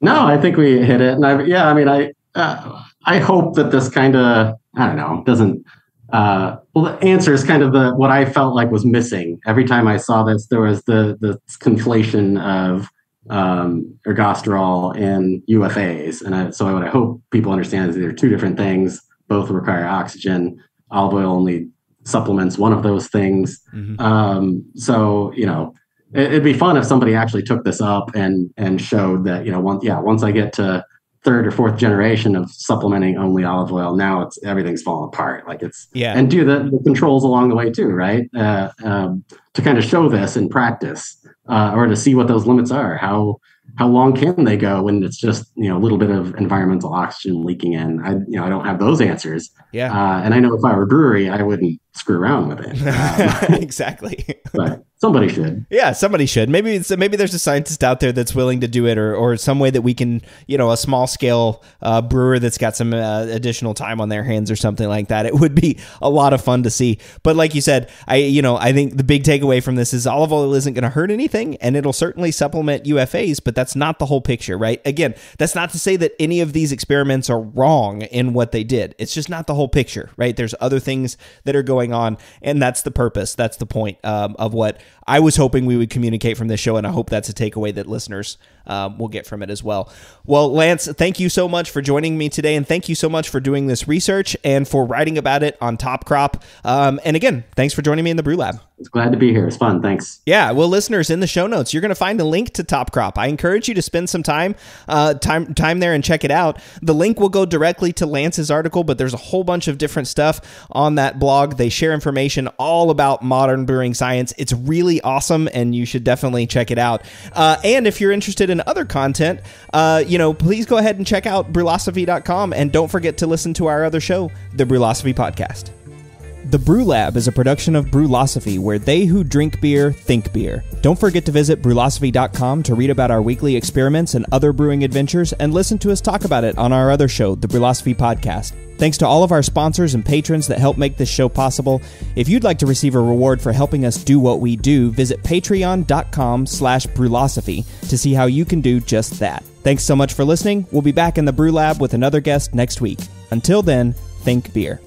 No, I think we hit it. And I, yeah, I mean, I uh, I hope that this kind of I don't know doesn't. Uh, well, the answer is kind of the what I felt like was missing every time I saw this. There was the the conflation of um, ergosterol and UFAs, and I, so what I hope people understand is they're two different things. Both require oxygen. Olive oil only supplements one of those things. Mhm. Um, so you know, it, it'd be fun if somebody actually took this up and and showed that you know, once yeah, once I get to third or fourth generation of supplementing only olive oil, now it's everything's falling apart. Like it's Yeah, and do the, the controls along the way too, right? Uh, um, to kind of show this in practice, uh, or to see what those limits are. How how long can they go when it's just you know a little bit of environmental oxygen leaking in? I you know I don't have those answers, yeah, uh, and I know if I were a brewery, I wouldn't screw around with it. Um, exactly. but somebody should. Yeah, somebody should. Maybe it's, maybe there's a scientist out there that's willing to do it, or or some way that we can, you know, a small scale uh, brewer that's got some uh, additional time on their hands or something like that. It would be a lot of fun to see. But like you said, I you know I think the big takeaway from this is olive oil isn't going to hurt anything, and it'll certainly supplement UFAs, but that's not the whole picture, right? Again, that's not to say that any of these experiments are wrong in what they did. It's just not the whole picture, right? There's other things that are going on, and that's the purpose. That's the point um, of what I was hoping we would communicate from this show, and I hope that's a takeaway that listeners um, will get from it as well. Well, Lance, thank you so much for joining me today, and thank you so much for doing this research and for writing about it on Top Crop. Um, and again, thanks for joining me in the Brü Lab. It's glad to be here. It's fun. Thanks. Yeah. Well, listeners, in the show notes, you're going to find a link to Top Crop. I encourage you to spend some time, uh, time, time there and check it out. The link will go directly to Lance's article, but there's a whole bunch of different stuff on that blog. They share information all about modern brewing science. It's really awesome, and you should definitely check it out. Uh, and if you're interested in other content, uh, you know, please go ahead and check out brulosophy.com, and don't forget to listen to our other show, the Brülosophy Podcast. The Brü Lab is a production of Brülosophy, where they who drink beer think beer. Don't forget to visit brulosophy.com to read about our weekly experiments and other brewing adventures, and listen to us talk about it on our other show, the Brülosophy Podcast. Thanks to all of our sponsors and patrons that help make this show possible. If you'd like to receive a reward for helping us do what we do, visit patreon.com slash brulosophy to see how you can do just that. Thanks so much for listening. We'll be back in the Brü Lab with another guest next week. Until then, think beer.